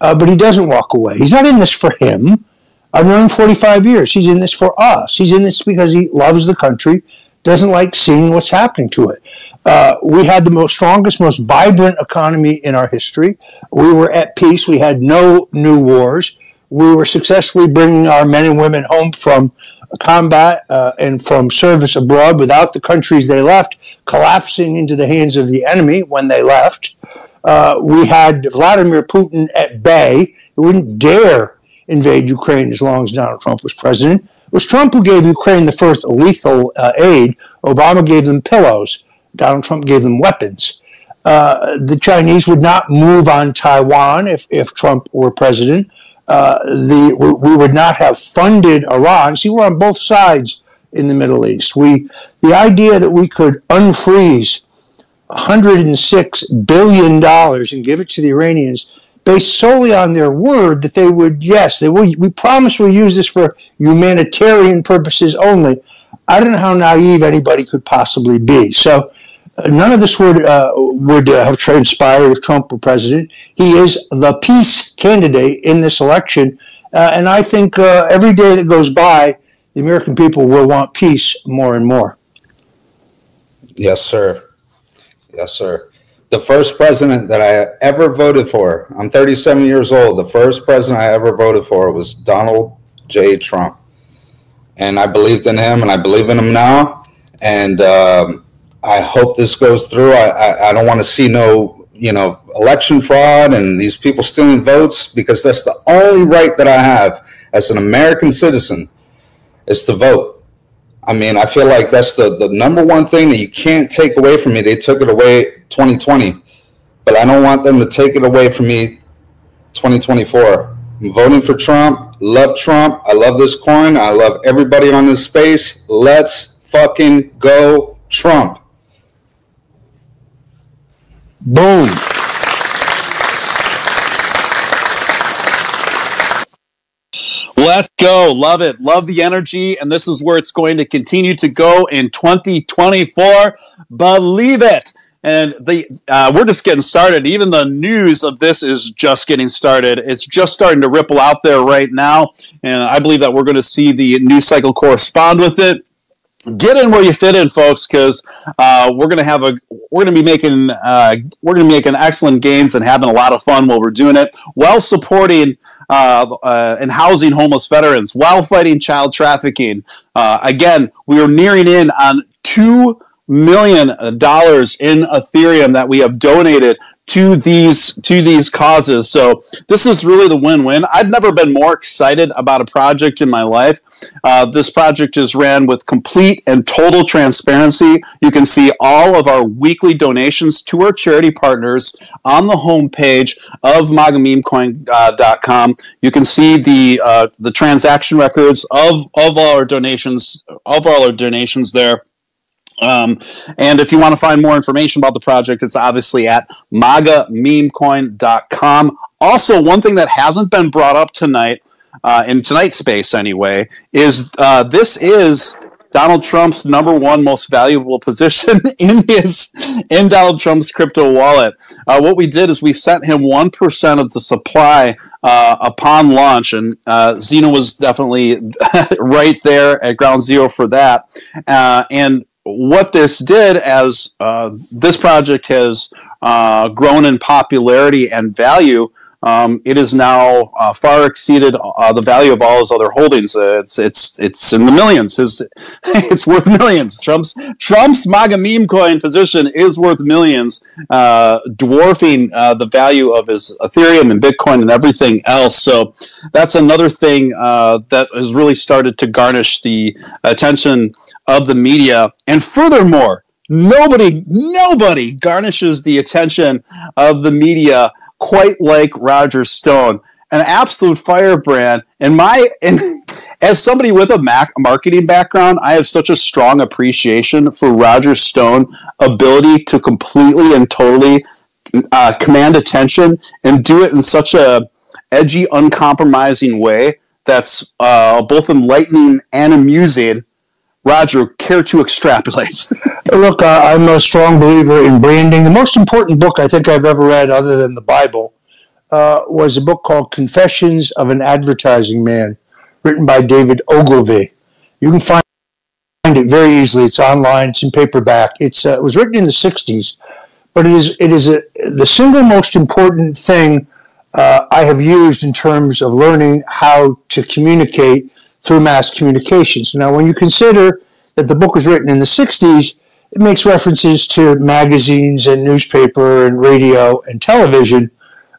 G: Uh, but he doesn't walk away. He's not in this for him. I've known him 45 years. He's in this for us. He's in this because he loves the country, doesn't like seeing what's happening to it. Uh, we had the most strongest, most vibrant economy in our history. We were at peace. We had no new wars. We were successfully bringing our men and women home from combat uh, and from service abroad without the countries they left collapsing into the hands of the enemy when they left. Uh, we had Vladimir Putin at bay. He wouldn't dare invade Ukraine as long as Donald Trump was president. Was Trump who gave Ukraine the first lethal uh, aid. Obama gave them pillows. Donald Trump gave them weapons. Uh, the Chinese would not move on Taiwan if, if Trump were president. Uh, the we, would not have funded Iran. See, we're on both sides in the Middle East. We the idea that we could unfreeze 106 billion dollars and give it to the Iranians based solely on their word that they would, yes, they will, we promise we'll use this for humanitarian purposes only. I don't know how naive anybody could possibly be. So uh, none of this would uh, would uh, have transpired if Trump were president. He is the peace candidate in this election, uh, and I think uh, every day that goes by, the American people will want peace more and more.
M: Yes, sir. Yes, sir the first president that I ever voted for, I'm 37 years old. The first president I ever voted for was Donald J. Trump. And I believed in him and I believe in him now. And um, I hope this goes through. I, I, I don't want to see no, you know, election fraud and these people stealing votes because that's the only right that I have as an American citizen is to vote. I mean, I feel like that's the, the number one thing that you can't take away from me. They took it away 2020, but I don't want them to take it away from me 2024. I'm voting for Trump. Love Trump. I love this coin. I love everybody on this space. Let's fucking go Trump.
G: Boom.
A: Let's go. Love it. Love the energy. And this is where it's going to continue to go in 2024. Believe it. And the uh, we're just getting started. Even the news of this is just getting started. It's just starting to ripple out there right now, and I believe that we're going to see the news cycle correspond with it. Get in where you fit in, folks, because uh, we're going to have a we're going to be making uh, we're going to be making excellent gains and having a lot of fun while we're doing it, while supporting uh, uh, and housing homeless veterans while fighting child trafficking. Uh, again, we are nearing in on two million dollars in Ethereum that we have donated to these to these causes. So this is really the win-win. I've never been more excited about a project in my life. Uh, this project is ran with complete and total transparency. You can see all of our weekly donations to our charity partners on the homepage of magamemecoin.com. Uh, you can see the uh, the transaction records of of all our donations of all our donations there. Um, and if you want to find more information about the project, it's obviously at magamemecoin.com. Also, one thing that hasn't been brought up tonight, uh, in tonight's space anyway, is uh, this is Donald Trump's number one most valuable position in his in Donald Trump's crypto wallet. Uh, what we did is we sent him one percent of the supply uh, upon launch, and uh, Zeno was definitely right there at ground zero for that. Uh, and what this did, as uh, this project has uh, grown in popularity and value, um, it is now uh, far exceeded uh, the value of all his other holdings. Uh, it's it's it's in the millions. His it's worth millions. Trump's Trump's MAGA meme coin position is worth millions, uh, dwarfing uh, the value of his Ethereum and Bitcoin and everything else. So that's another thing uh, that has really started to garnish the attention of the media. And furthermore, nobody nobody garnishes the attention of the media quite like Roger Stone, an absolute firebrand. And my and as somebody with a Mac marketing background, I have such a strong appreciation for Roger Stone' ability to completely and totally uh, command attention and do it in such a edgy, uncompromising way that's uh, both enlightening and amusing. Roger, care to extrapolate?
G: Look, uh, I'm a strong believer in branding. The most important book I think I've ever read, other than the Bible, uh, was a book called Confessions of an Advertising Man, written by David Ogilvy. You can find it very easily. It's online. It's in paperback. It's uh, it was written in the '60s, but it is it is a, the single most important thing uh, I have used in terms of learning how to communicate through mass communications. Now, when you consider that the book was written in the 60s, it makes references to magazines and newspaper and radio and television.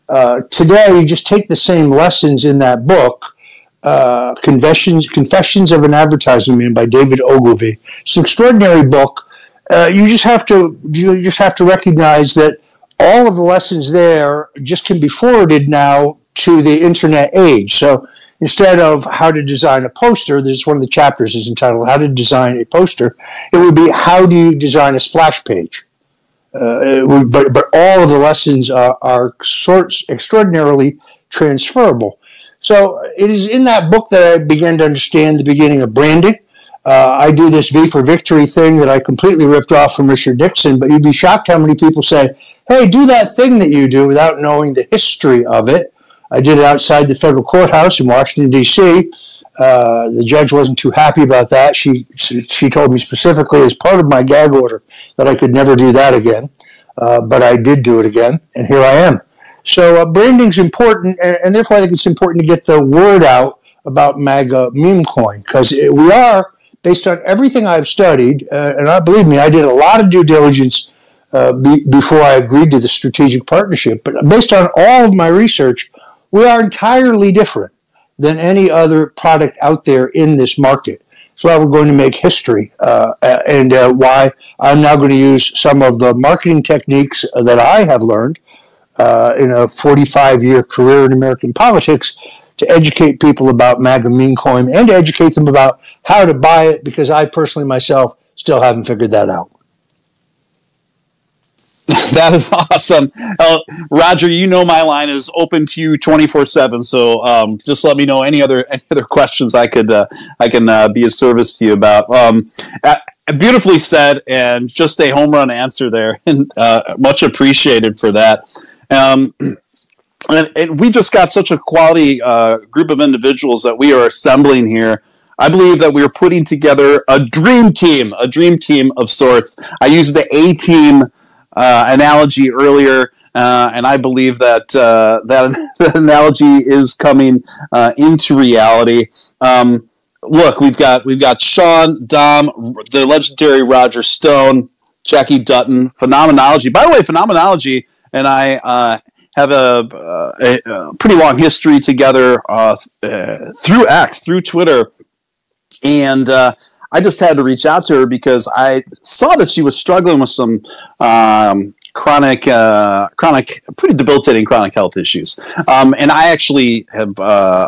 G: Uh, today, you just take the same lessons in that book, uh, Confessions, Confessions of an Advertising Man by David Ogilvy. It's an extraordinary book. Uh, you just have to you just have to recognize that all of the lessons there just can be forwarded now to the internet age. So instead of how to design a poster, there's one of the chapters is entitled How to Design a Poster. It would be How do you design a splash page? Uh, would, but, but all of the lessons are, are sorts extraordinarily transferable. So it is in that book that I began to understand the beginning of branding. Uh, I do this V for Victory thing that I completely ripped off from Richard Nixon, but you'd be shocked how many people say, hey, do that thing that you do without knowing the history of it. I did it outside the federal courthouse in Washington, D.C. Uh, the judge wasn't too happy about that. She she told me specifically as part of my gag order that I could never do that again, uh, but I did do it again, and here I am. So uh, branding's important, and, and, therefore I think it's important to get the word out about MAGA meme coin because we are based on everything I've studied, uh, and I believe me, I did a lot of due diligence uh, be, before I agreed to the strategic partnership. But based on all of my research, we are entirely different than any other product out there in this market. So why we're going to make history, uh, and uh, why I'm now going to use some of the marketing techniques that I have learned uh, in a 45 year career in American politics to educate people about MAGA meme coin and to educate them about how to buy it because I personally myself still haven't figured that out.
A: that is awesome. Uh, Roger, you know my line is open to you 24/7, so um, just let me know any other any other questions I could uh, I can uh, be of service to you about. Um, beautifully said and just a home run answer there and uh, much appreciated for that. Um, and, and, we just got such a quality uh, group of individuals that we are assembling here. I believe that we are putting together a dream team, a dream team of sorts. I use the A team analogy earlier, uh, and I believe that uh, that, that analogy is coming uh, into reality. Um, look, we've got we've got Shawn Dom, the legendary Roger Stone, Jackie Dutton, Phenomenology. By the way, Phenomenology and I uh, have a, a, a, pretty long history together uh, through X, through Twitter, and I just had to reach out to her because I saw that she was struggling with some um, chronic, uh, chronic, pretty debilitating chronic health issues. Um, and I actually have, uh,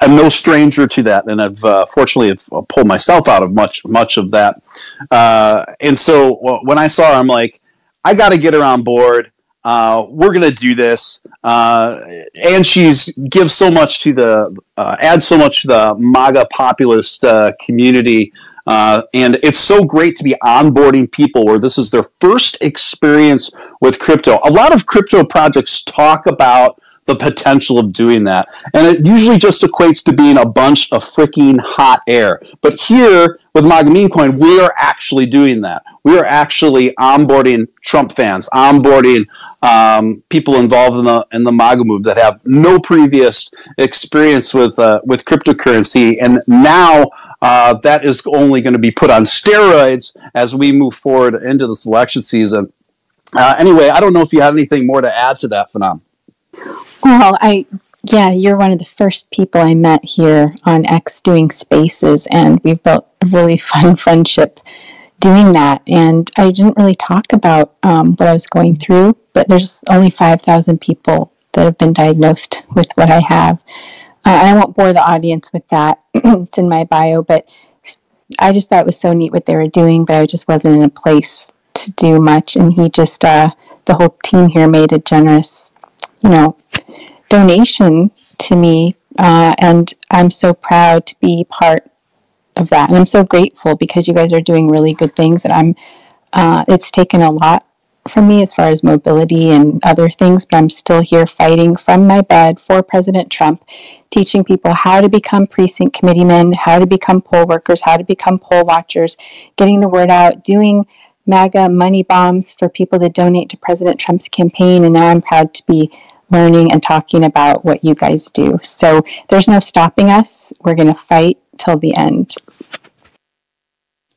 A: I'm no stranger to that, and I've uh, fortunately have pulled myself out of much much of that. Uh, and so when I saw her, I'm like, I got to get her on board. Uh, we're gonna do this, uh, and she's gives so much to the uh, so much to the MAGA populist uh, community. Uh, and it's so great to be onboarding people where this is their first experience with crypto. A lot of crypto projects talk about the potential of doing that. And it usually just equates to being a bunch of freaking hot air. But here with MAGA Meme Coin, we are actually doing that. We are actually onboarding Trump fans, onboarding um, people involved in the in the MAGA move that have no previous experience with uh, with cryptocurrency, and now. Uh, that is only going to be put on steroids as we move forward into this election season. Uh, anyway, I don't know if you have anything more to add to that, Phenom.
L: Well, I yeah, you're one of the first people I met here on X doing spaces, and we've built a really fun friendship doing that. And I didn't really talk about um, what I was going through, but there's only 5,000 people that have been diagnosed with what I have. Uh, I won't bore the audience with that. it's in my bio, but I just thought it was so neat what they were doing, but I just wasn't in a place to do much. And he just, uh, the whole team here made a generous you know, donation to me. Uh, and I'm so proud to be part of that. And I'm so grateful because you guys are doing really good things. And I'm, uh, it's taken a lot from me as far as mobility and other things, but I'm still here fighting from my bed for President Trump, teaching people how to become precinct committeemen, how to become poll workers, how to become poll watchers, getting the word out, doing MAGA money bombs for people to donate to President Trump's campaign. And now I'm proud to be learning and talking about what you guys do. So there's no stopping us. We're going to fight till the end.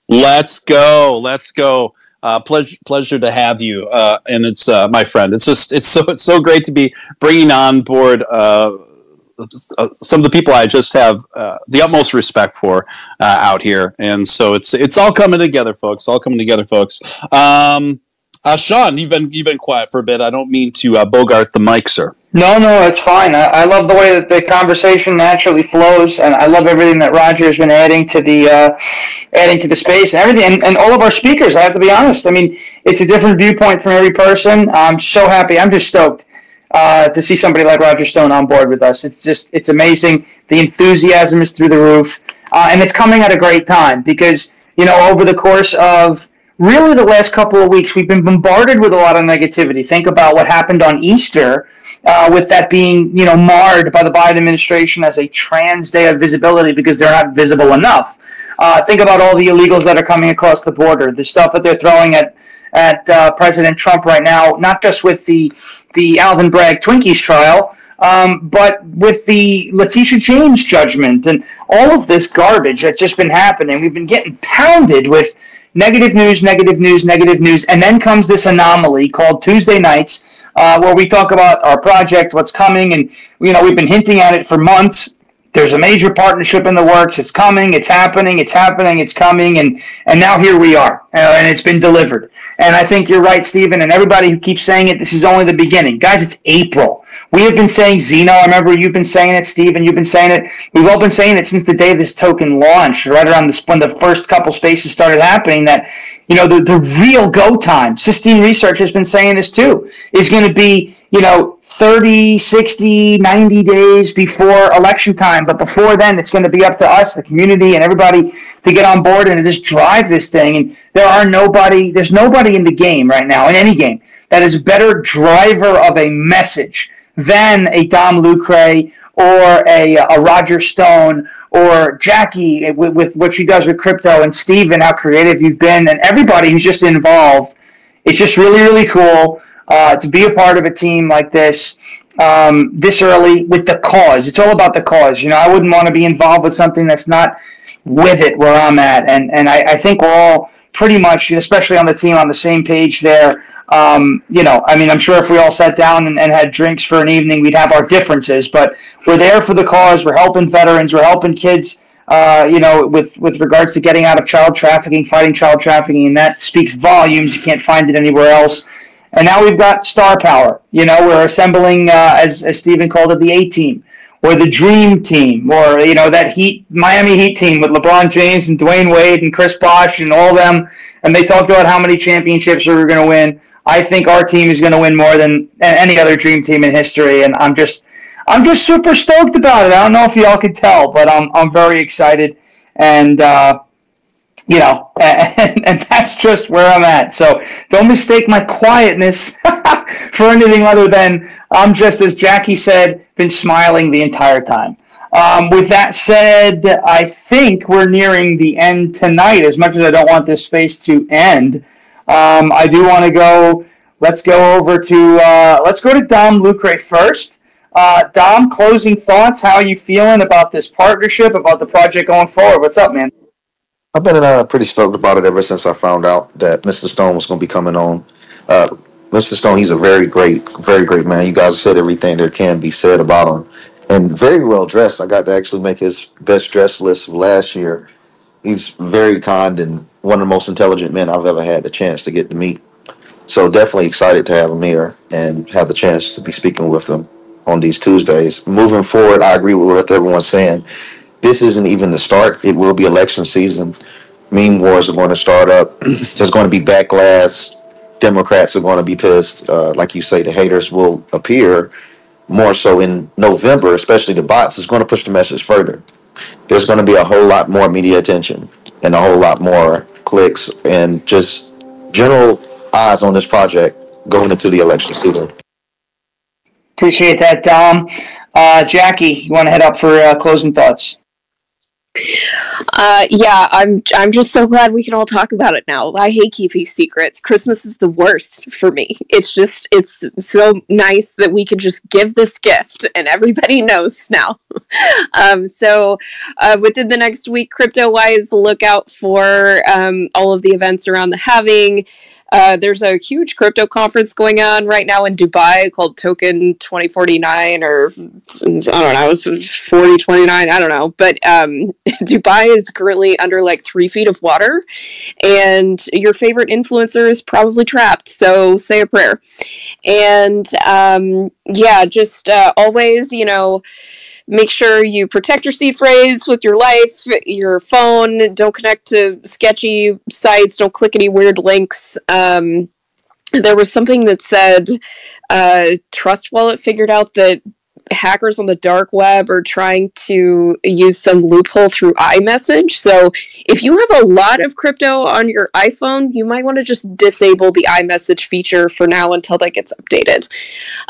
A: Let's go. Let's go. Uh, pleasure, pleasure to have you, uh, and it's uh, my friend. It's just it's so it's so great to be bringing on board uh, uh, some of the people I just have uh, the utmost respect for out here, and so it's it's all coming together, folks. All coming together, folks. Um, uh, Shawn, you've been you've been quiet for a bit. I don't mean to uh, bogart the mic, sir.
B: No, no, it's fine. I, I, love the way that the conversation naturally flows, and I love everything that Roger has been adding to the uh, adding to the space and everything, and, and, all of our speakers. I have to be honest. I mean, it's a different viewpoint from every person. I'm so happy. I'm just stoked uh, to see somebody like Roger Stone on board with us. It's just it's amazing. The enthusiasm is through the roof, uh, and it's coming at a great time because you know over the course of really the last couple of weeks we've been bombarded with a lot of negativity. Think about what happened on Easter, uh, with that being you know marred by the Biden administration as a trans day of visibility because they're not visible enough. Uh, think about all the illegals that are coming across the border, the stuff that they're throwing at at uh, President Trump right now, not just with the the Alvin Bragg Twinkies trial. Um, but with the Letitia James judgment and all of this garbage that's just been happening, we've been getting pounded with negative news, negative news, negative news, and then comes this anomaly called Tuesday nights, uh, where we talk about our project, what's coming, and you know we've been hinting at it for months. There's a major partnership in the works. It's coming. It's happening. It's happening. It's coming. And and now here we are, uh, and it's been delivered. And I think you're right, Stephen, and everybody who keeps saying it. This is only the beginning, guys. It's April. We have been saying Zeno. I remember you've been saying it, Stephen. You've been saying it. We've all been saying it since the day this token launched, right around this when the first couple spaces started happening. That you know the the real go time. Sistine Research has been saying this too. Is going to be you know 30, 60, 90 days before election time. But before then, it's going to be up to us, the community, and everybody to get on board and to just drive this thing. And there are nobody, there's nobody in the game right now, in any game, that is a better driver of a message than a Dom Lucre or a, a Roger Stone or Jackie with, with what she does with crypto and Steven, how creative you've been, and everybody who's just involved. It's just really, really cool uh, to be a part of a team like this um, this early with the cause. It's all about the cause. You know, I wouldn't want to be involved with something that's not with it where I'm at. And, and I, I think we're all pretty much, especially on the team, on the same page there. Um, you know, I mean, I'm sure if we all sat down and, and, had drinks for an evening, we'd have our differences, but we're there for the cause. We're helping veterans. We're helping kids, uh, you know, with, with regards to getting out of child trafficking, fighting child trafficking, and that speaks volumes. You can't find it anywhere else. And now we've got star power. You know, we're assembling, uh, as, as Stephen called it, the A team. or the Dream Team, or you know that Heat Miami Heat team with LeBron James and Dwyane Wade and Chris Bosh and all them, and they talked about how many championships we were going to win. I think our team is going to win more than any other Dream Team in history, and I'm just I'm just super stoked about it. I don't know if y'all could tell, but I'm I'm very excited, and uh, you know, and, and that's just where I'm at. So don't mistake my quietness for anything other than I'm just, as Jackie said, been smiling the entire time. Um, with that said, I think we're nearing the end tonight. As much as I don't want this space to end, um, I do want to go. Let's go over to uh, let's go to Dom Lucre first. Uh, Dom, closing thoughts. How are you feeling about this partnership, about the project going forward? What's up, man?
C: I've been uh, pretty stoked about it ever since I found out that Mr. Stone was going to be coming on. Uh, Mr. Stone, he's a very great, very great man. You guys said everything there can be said about him, and very well dressed. I got to actually make his best dressed list of last year. He's very kind and one of the most intelligent men I've ever had the chance to get to meet. So definitely excited to have him here and have the chance to be speaking with him on these Tuesdays. Moving forward, I agree with what everyone's saying this isn't even the start. It will be election season. Meme wars are going to start up. There's going to be backlash. Democrats are going to be pissed. Uh, like you say, the haters will appear more so in November, especially the bots, is going to push the message further. There's going to be a whole lot more media attention and a whole lot more clicks and just general eyes on this project going into the election season.
B: Appreciate that, Dom. Uh, Jackie, you want to head up for uh, closing thoughts?
J: Uh, yeah, I'm. I'm just so glad we can all talk about it now. I hate keeping secrets. Christmas is the worst for me. It's just. It's so nice that we can just give this gift, and everybody knows now. um, so, uh, within the next week, crypto wise, look out for um, all of the events around the halving. Uh, there's a huge crypto conference going on right now in Dubai called Token 2049 or I don't know, it's 4029, I don't know. But um, Dubai is currently under like three feet of water, and your favorite influencer is probably trapped. So say a prayer. And um, yeah, just uh, always, you know, make sure you protect your seed phrase with your life, your phone. Don't connect to sketchy sites. Don't click any weird links. Um, there was something that said uh, Trust Wallet figured out that hackers on the dark web are trying to use some loophole through iMessage. So if you have a lot of crypto on your iPhone, you might want to just disable the iMessage feature for now until that gets updated.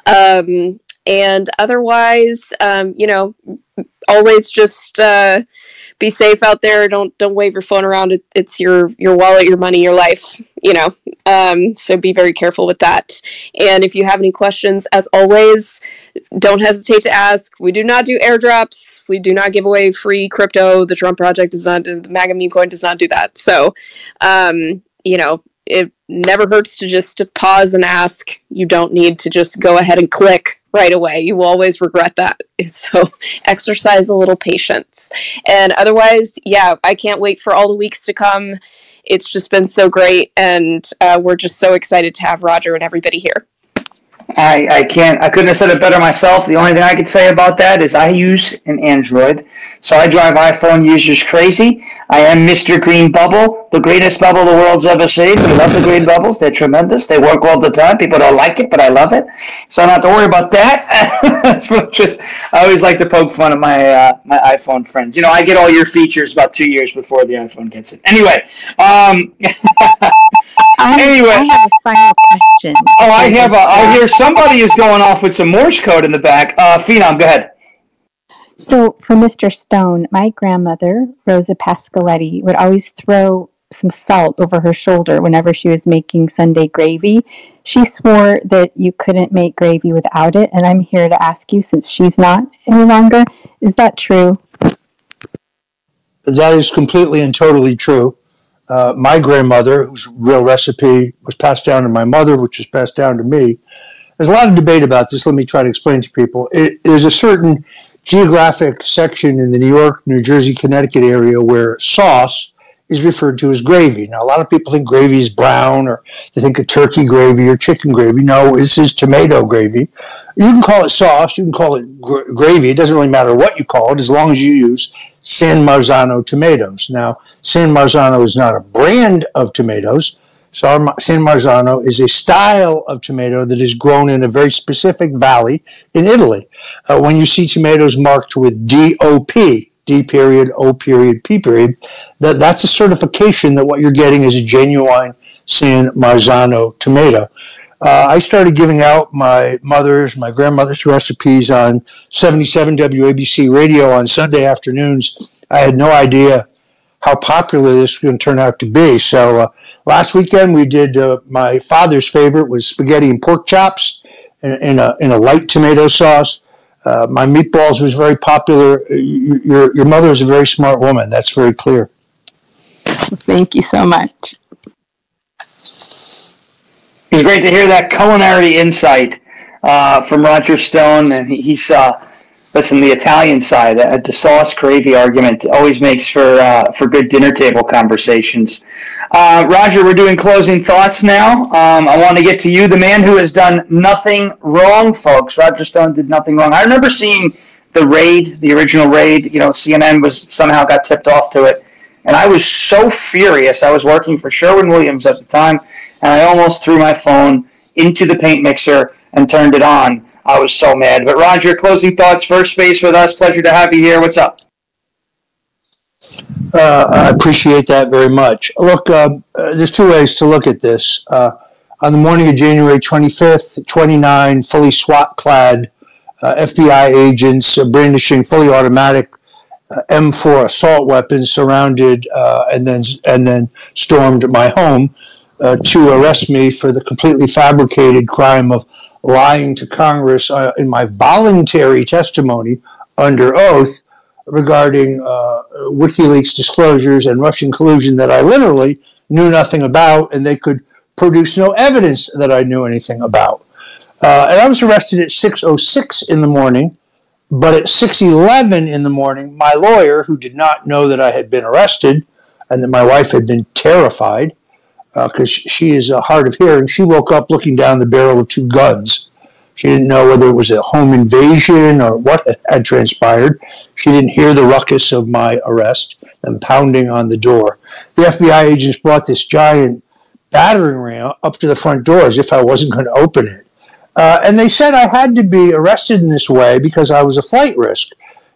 J: Um, and otherwise, um, you know, always just uh, be safe out there. Don't don't wave your phone around. It, it's your your wallet, your money, your life. You know, um, so be very careful with that. And if you have any questions, as always, don't hesitate to ask. We do not do airdrops. We do not give away free crypto. The Trump Project does not. The MAGA meme coin does not do that. So, um, you know, it never hurts to just pause and ask. You don't need to just go ahead and click right away. You will always regret that. So exercise a little patience. And otherwise, yeah, I can't wait for all the weeks to come. It's just been so great. And uh, we're just so excited to have Roger and everybody here.
B: I, I can't I couldn't have said it better myself. The only thing I could say about that is I use an Android, so I drive iPhone users crazy. I am Mr. Green Bubble, the greatest bubble the world's ever seen. We love the green bubbles; they're tremendous. They work all the time. People don't like it, but I love it, so I don't have to worry about that. Just I always like to poke fun at my uh, my iPhone friends. You know, I get all your features about two years before the iPhone gets it. Anyway, um,
L: anyway, I have a final question.
B: Oh, I have a. I hear somebody is going off with some Morse code in the back. Uh, Phenom, go ahead.
L: So, for Mr. Stone, my grandmother, Rosa Pascoletti, would always throw some salt over her shoulder whenever she was making Sunday gravy. She swore that you couldn't make gravy without it, and I'm here to ask you, since she's not any longer, is that true?
G: That is completely and totally true. Uh, my grandmother, whose real recipe was passed down to my mother, which was passed down to me. There's a lot of debate about this. Let me try to explain to people. It, there's a certain geographic section in the New York, New Jersey, Connecticut area where sauce is referred to as gravy. Now, a lot of people think gravy is brown or they think of turkey gravy or chicken gravy. No, this is tomato gravy. You can call it sauce, you can call it gr- gravy. It doesn't really matter what you call it as long as you use San Marzano tomatoes. Now, San Marzano is not a brand of tomatoes. San Marzano is a style of tomato that is grown in a very specific valley in Italy. Uh, when you see tomatoes marked with DOP, D period, O period, P period, that, that's a certification that what you're getting is a genuine San Marzano tomato. Uh, I started giving out my mother's, my grandmother's recipes on 77 WABC radio on Sunday afternoons. I had no idea how popular this was going to turn out to be. So uh, last weekend we did uh, my father's favorite was spaghetti and pork chops in, in a, in a light tomato sauce. Uh, my meatballs was very popular. Your, your mother is a very smart woman. That's very clear.
L: Thank you so much.
B: It's great to hear that culinary insight uh, from Roger Stone, and he, he's uh, listen the Italian side. Uh, the sauce gravy argument always makes for uh, for good dinner table conversations. Uh, Roger, we're doing closing thoughts now. Um, I want to get to you, the man who has done nothing wrong, folks. Roger Stone did nothing wrong. I remember seeing the raid, the original raid. You know, CNN was somehow got tipped off to it, and I was so furious. I was working for Sherwin Williams at the time and I almost threw my phone into the paint mixer and turned it on. I was so mad. But Roger, closing thoughts, first space with us. Pleasure to have you here. What's up?
G: Uh, I appreciate that very much. Look, uh, uh, there's two ways to look at this. Uh, on the morning of January 25th, 29 fully SWAT clad uh, FBI agents brandishing fully automatic uh, M4 assault weapons surrounded and then and then stormed my home uh, to arrest me for the completely fabricated crime of lying to Congress uh, in my voluntary testimony under oath regarding uh, WikiLeaks disclosures and Russian collusion that I literally knew nothing about, and they could produce no evidence that I knew anything about. Uh, and I was arrested at 6:06 in the morning, but at 6:11 in the morning, my lawyer, who did not know that I had been arrested and that my wife had been terrified, because uh, she is uh, hard of hearing. She woke up looking down the barrel of two guns. She didn't know whether it was a home invasion or what had transpired. She didn't hear the ruckus of my arrest, and pounding on the door. The FBI agents brought this giant battering ram up to the front door as if I wasn't going to open it. Uh, and they said I had to be arrested in this way because I was a flight risk.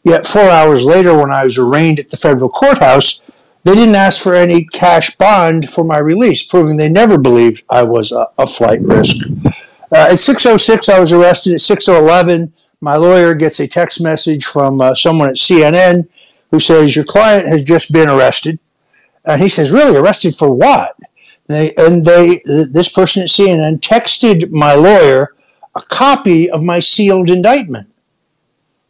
G: Yet four hours later, when I was arraigned at the federal courthouse, they didn't ask for any cash bond for my release, proving they never believed I was a, a flight risk. Uh, at 6.06, I was arrested. At 6.11, my lawyer gets a text message from uh, someone at CNN who says, Your client has just been arrested. And he says, Really? Arrested for what? They, and they this person at CNN texted my lawyer a copy of my sealed indictment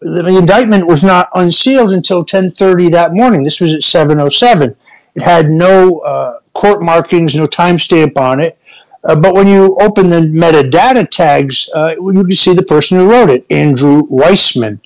G: the indictment was not unsealed until 10:30 that morning. This was at 7:07. It had no uh, court markings, no timestamp on it. Uh, but when you open the metadata tags, uh, you can see the person who wrote it, Andrew Weissmann,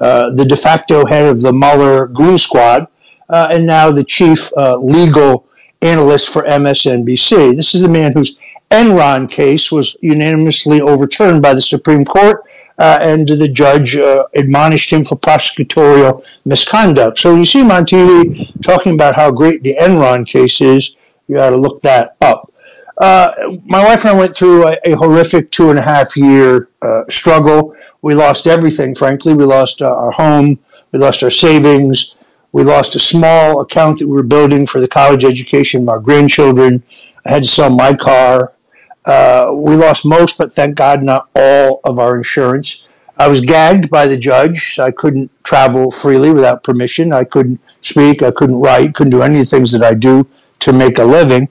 G: uh, the de facto head of the Mueller Goon Squad, uh, and now the chief uh, legal analyst for MSNBC. This is the man whose Enron case was unanimously overturned by the Supreme Court uh, and the judge uh, admonished him for prosecutorial misconduct. So when you see him on TV talking about how great the Enron case is, you got to look that up. Uh, my wife and I went through a, a horrific two and a half year uh, struggle. We lost everything, frankly. We lost uh, our home, we lost our savings, we lost a small account that we were building for the college education of our grandchildren. I had to sell my car. Uh, we lost most, but thank God not all of our insurance. I was gagged by the judge. I couldn't travel freely without permission. I couldn't speak. I couldn't write. Couldn't do any of the things that I do to make a living.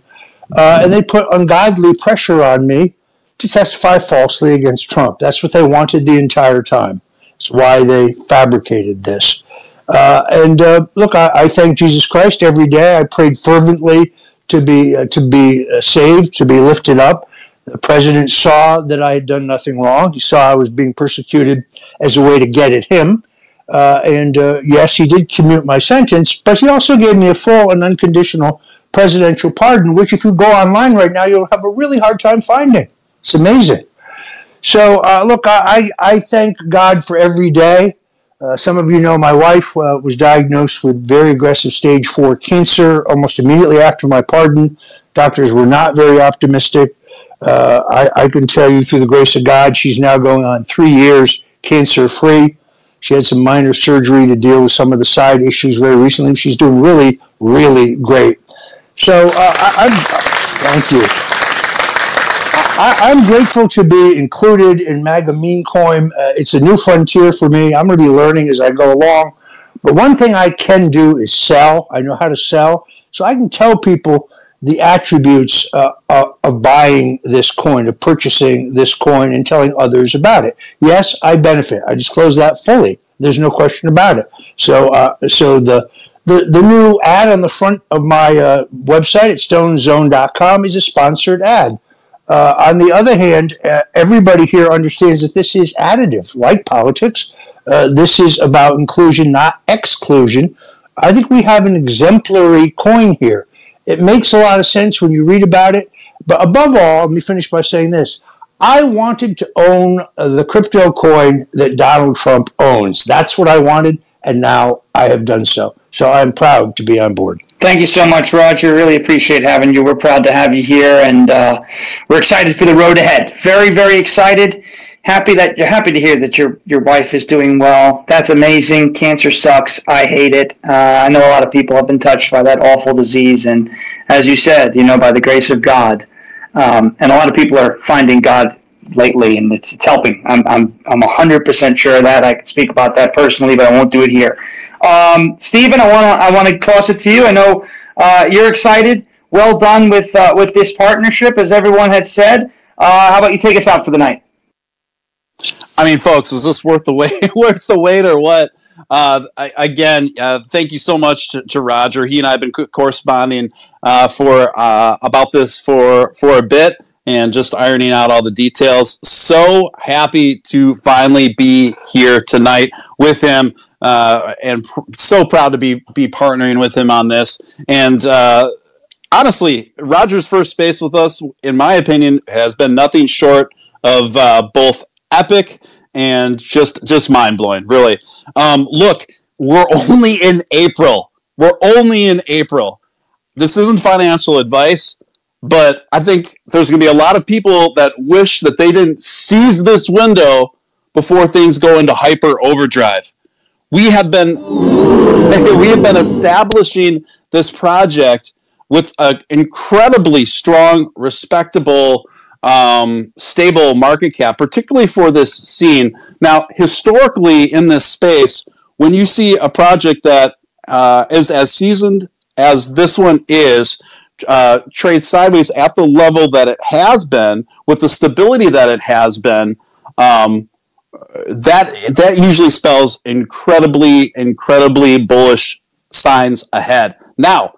G: Uh, and they put ungodly pressure on me to testify falsely against Trump. That's what they wanted the entire time. It's why they fabricated this. Uh, and uh, look, I, I, thank Jesus Christ every day. I prayed fervently to be uh, to be uh, saved, to be lifted up. The president saw that I had done nothing wrong. He saw I was being persecuted as a way to get at him. Uh, and uh, yes, he did commute my sentence, but he also gave me a full and unconditional presidential pardon, which, if you go online right now, you'll have a really hard time finding. It's amazing. So, uh, look, I, I thank God for every day. Uh, some of you know my wife uh, was diagnosed with very aggressive stage four cancer almost immediately after my pardon. Doctors were not very optimistic. Uh, I, I, can tell you through the grace of God, she's now going on three years cancer free. She had some minor surgery to deal with some of the side issues very recently. She's doing really, really great. So uh, I, am thank you. I, am grateful to be included in MAGA Meme Coin. Uh, it's a new frontier for me. I'm going to be learning as I go along. But one thing I can do is sell. I know how to sell. So I can tell people the attributes uh, uh, of buying this coin, of purchasing this coin, and telling others about it. Yes, I benefit. I disclose that fully. There's no question about it. So, uh, so the, the the new ad on the front of my uh, website at stonezone.com is a sponsored ad. Uh, on the other hand, uh, everybody here understands that this is additive, like politics. Uh, this is about inclusion, not exclusion. I think we have an exemplary coin here. It makes a lot of sense when you read about it. But above all, let me finish by saying this. I wanted to own uh, the crypto coin that Donald Trump owns. That's what I wanted, and now I have done so. So I'm proud to be on board.
B: Thank you so much, Roger. Really appreciate having you. We're proud to have you here, and uh, we're excited for the road ahead. Very, very excited. Happy that you're happy to hear that your your wife is doing well. That's amazing. Cancer sucks. I hate it. Uh, I know a lot of people have been touched by that awful disease, and as you said, you know, by the grace of God, um, and a lot of people are finding God lately, and it's, it's helping. I'm I'm I'm 100% sure of that. I can speak about that personally, but I won't do it here. Um, Stephen, I want to I want to toss it to you. I know uh, you're excited. Well done with uh, with this partnership, as everyone had said. Uh, how about you take us out for the night?
A: I mean, folks, is this worth the wait? worth the wait, or what? Uh, I, again, uh, thank you so much to, to, Roger. He and I have been corresponding uh, for uh, about this for for a bit and just ironing out all the details. So happy to finally be here tonight with him uh, and pr- so proud to be be partnering with him on this. And uh, honestly, Roger's first space with us, in my opinion, has been nothing short of both epic and just just mind blowing. Really, um, look, we're only in April. We're only in April. This isn't financial advice. But I think there's going to be a lot of people that wish that they didn't seize this window before things go into hyper overdrive we have been we have been establishing this project with an incredibly strong, respectable, um, stable market cap, particularly for this scene. Now, historically, in this space, when you see a project that uh, is as seasoned as this one is, uh, trade sideways at the level that it has been, with the stability that it has been, um, that that usually spells incredibly incredibly bullish signs ahead. Now,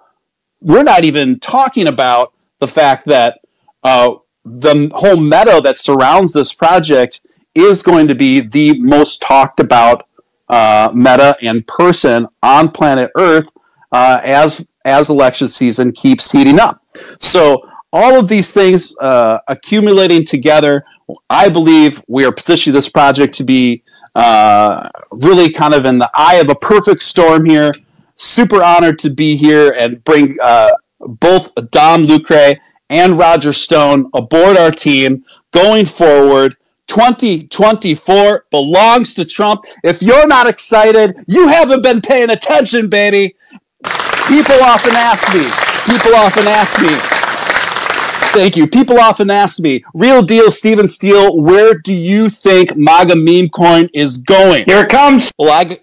A: we're not even talking about the fact that uh, the whole meta that surrounds this project is going to be the most talked about uh, meta and person on planet Earth uh, as as election season keeps heating up. So all of these things uh, accumulating together I believe we are positioning this project to be uh, really kind of in the eye of a perfect storm here. Super honored to be here and bring uh, both Dom Lucre and Roger Stone aboard our team going forward. 2024 belongs to Trump. If you're not excited, you haven't been paying attention, baby. People often ask me, people often ask me, Thank you. People often ask me, real deal, Steven Steele, where do you think MAGA meme coin is going?
B: Here it comes.
A: Well, I,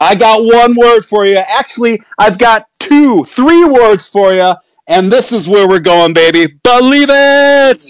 A: I got one word for you. Actually, I've got two, three words for you. And this is where we're going, baby. Believe it!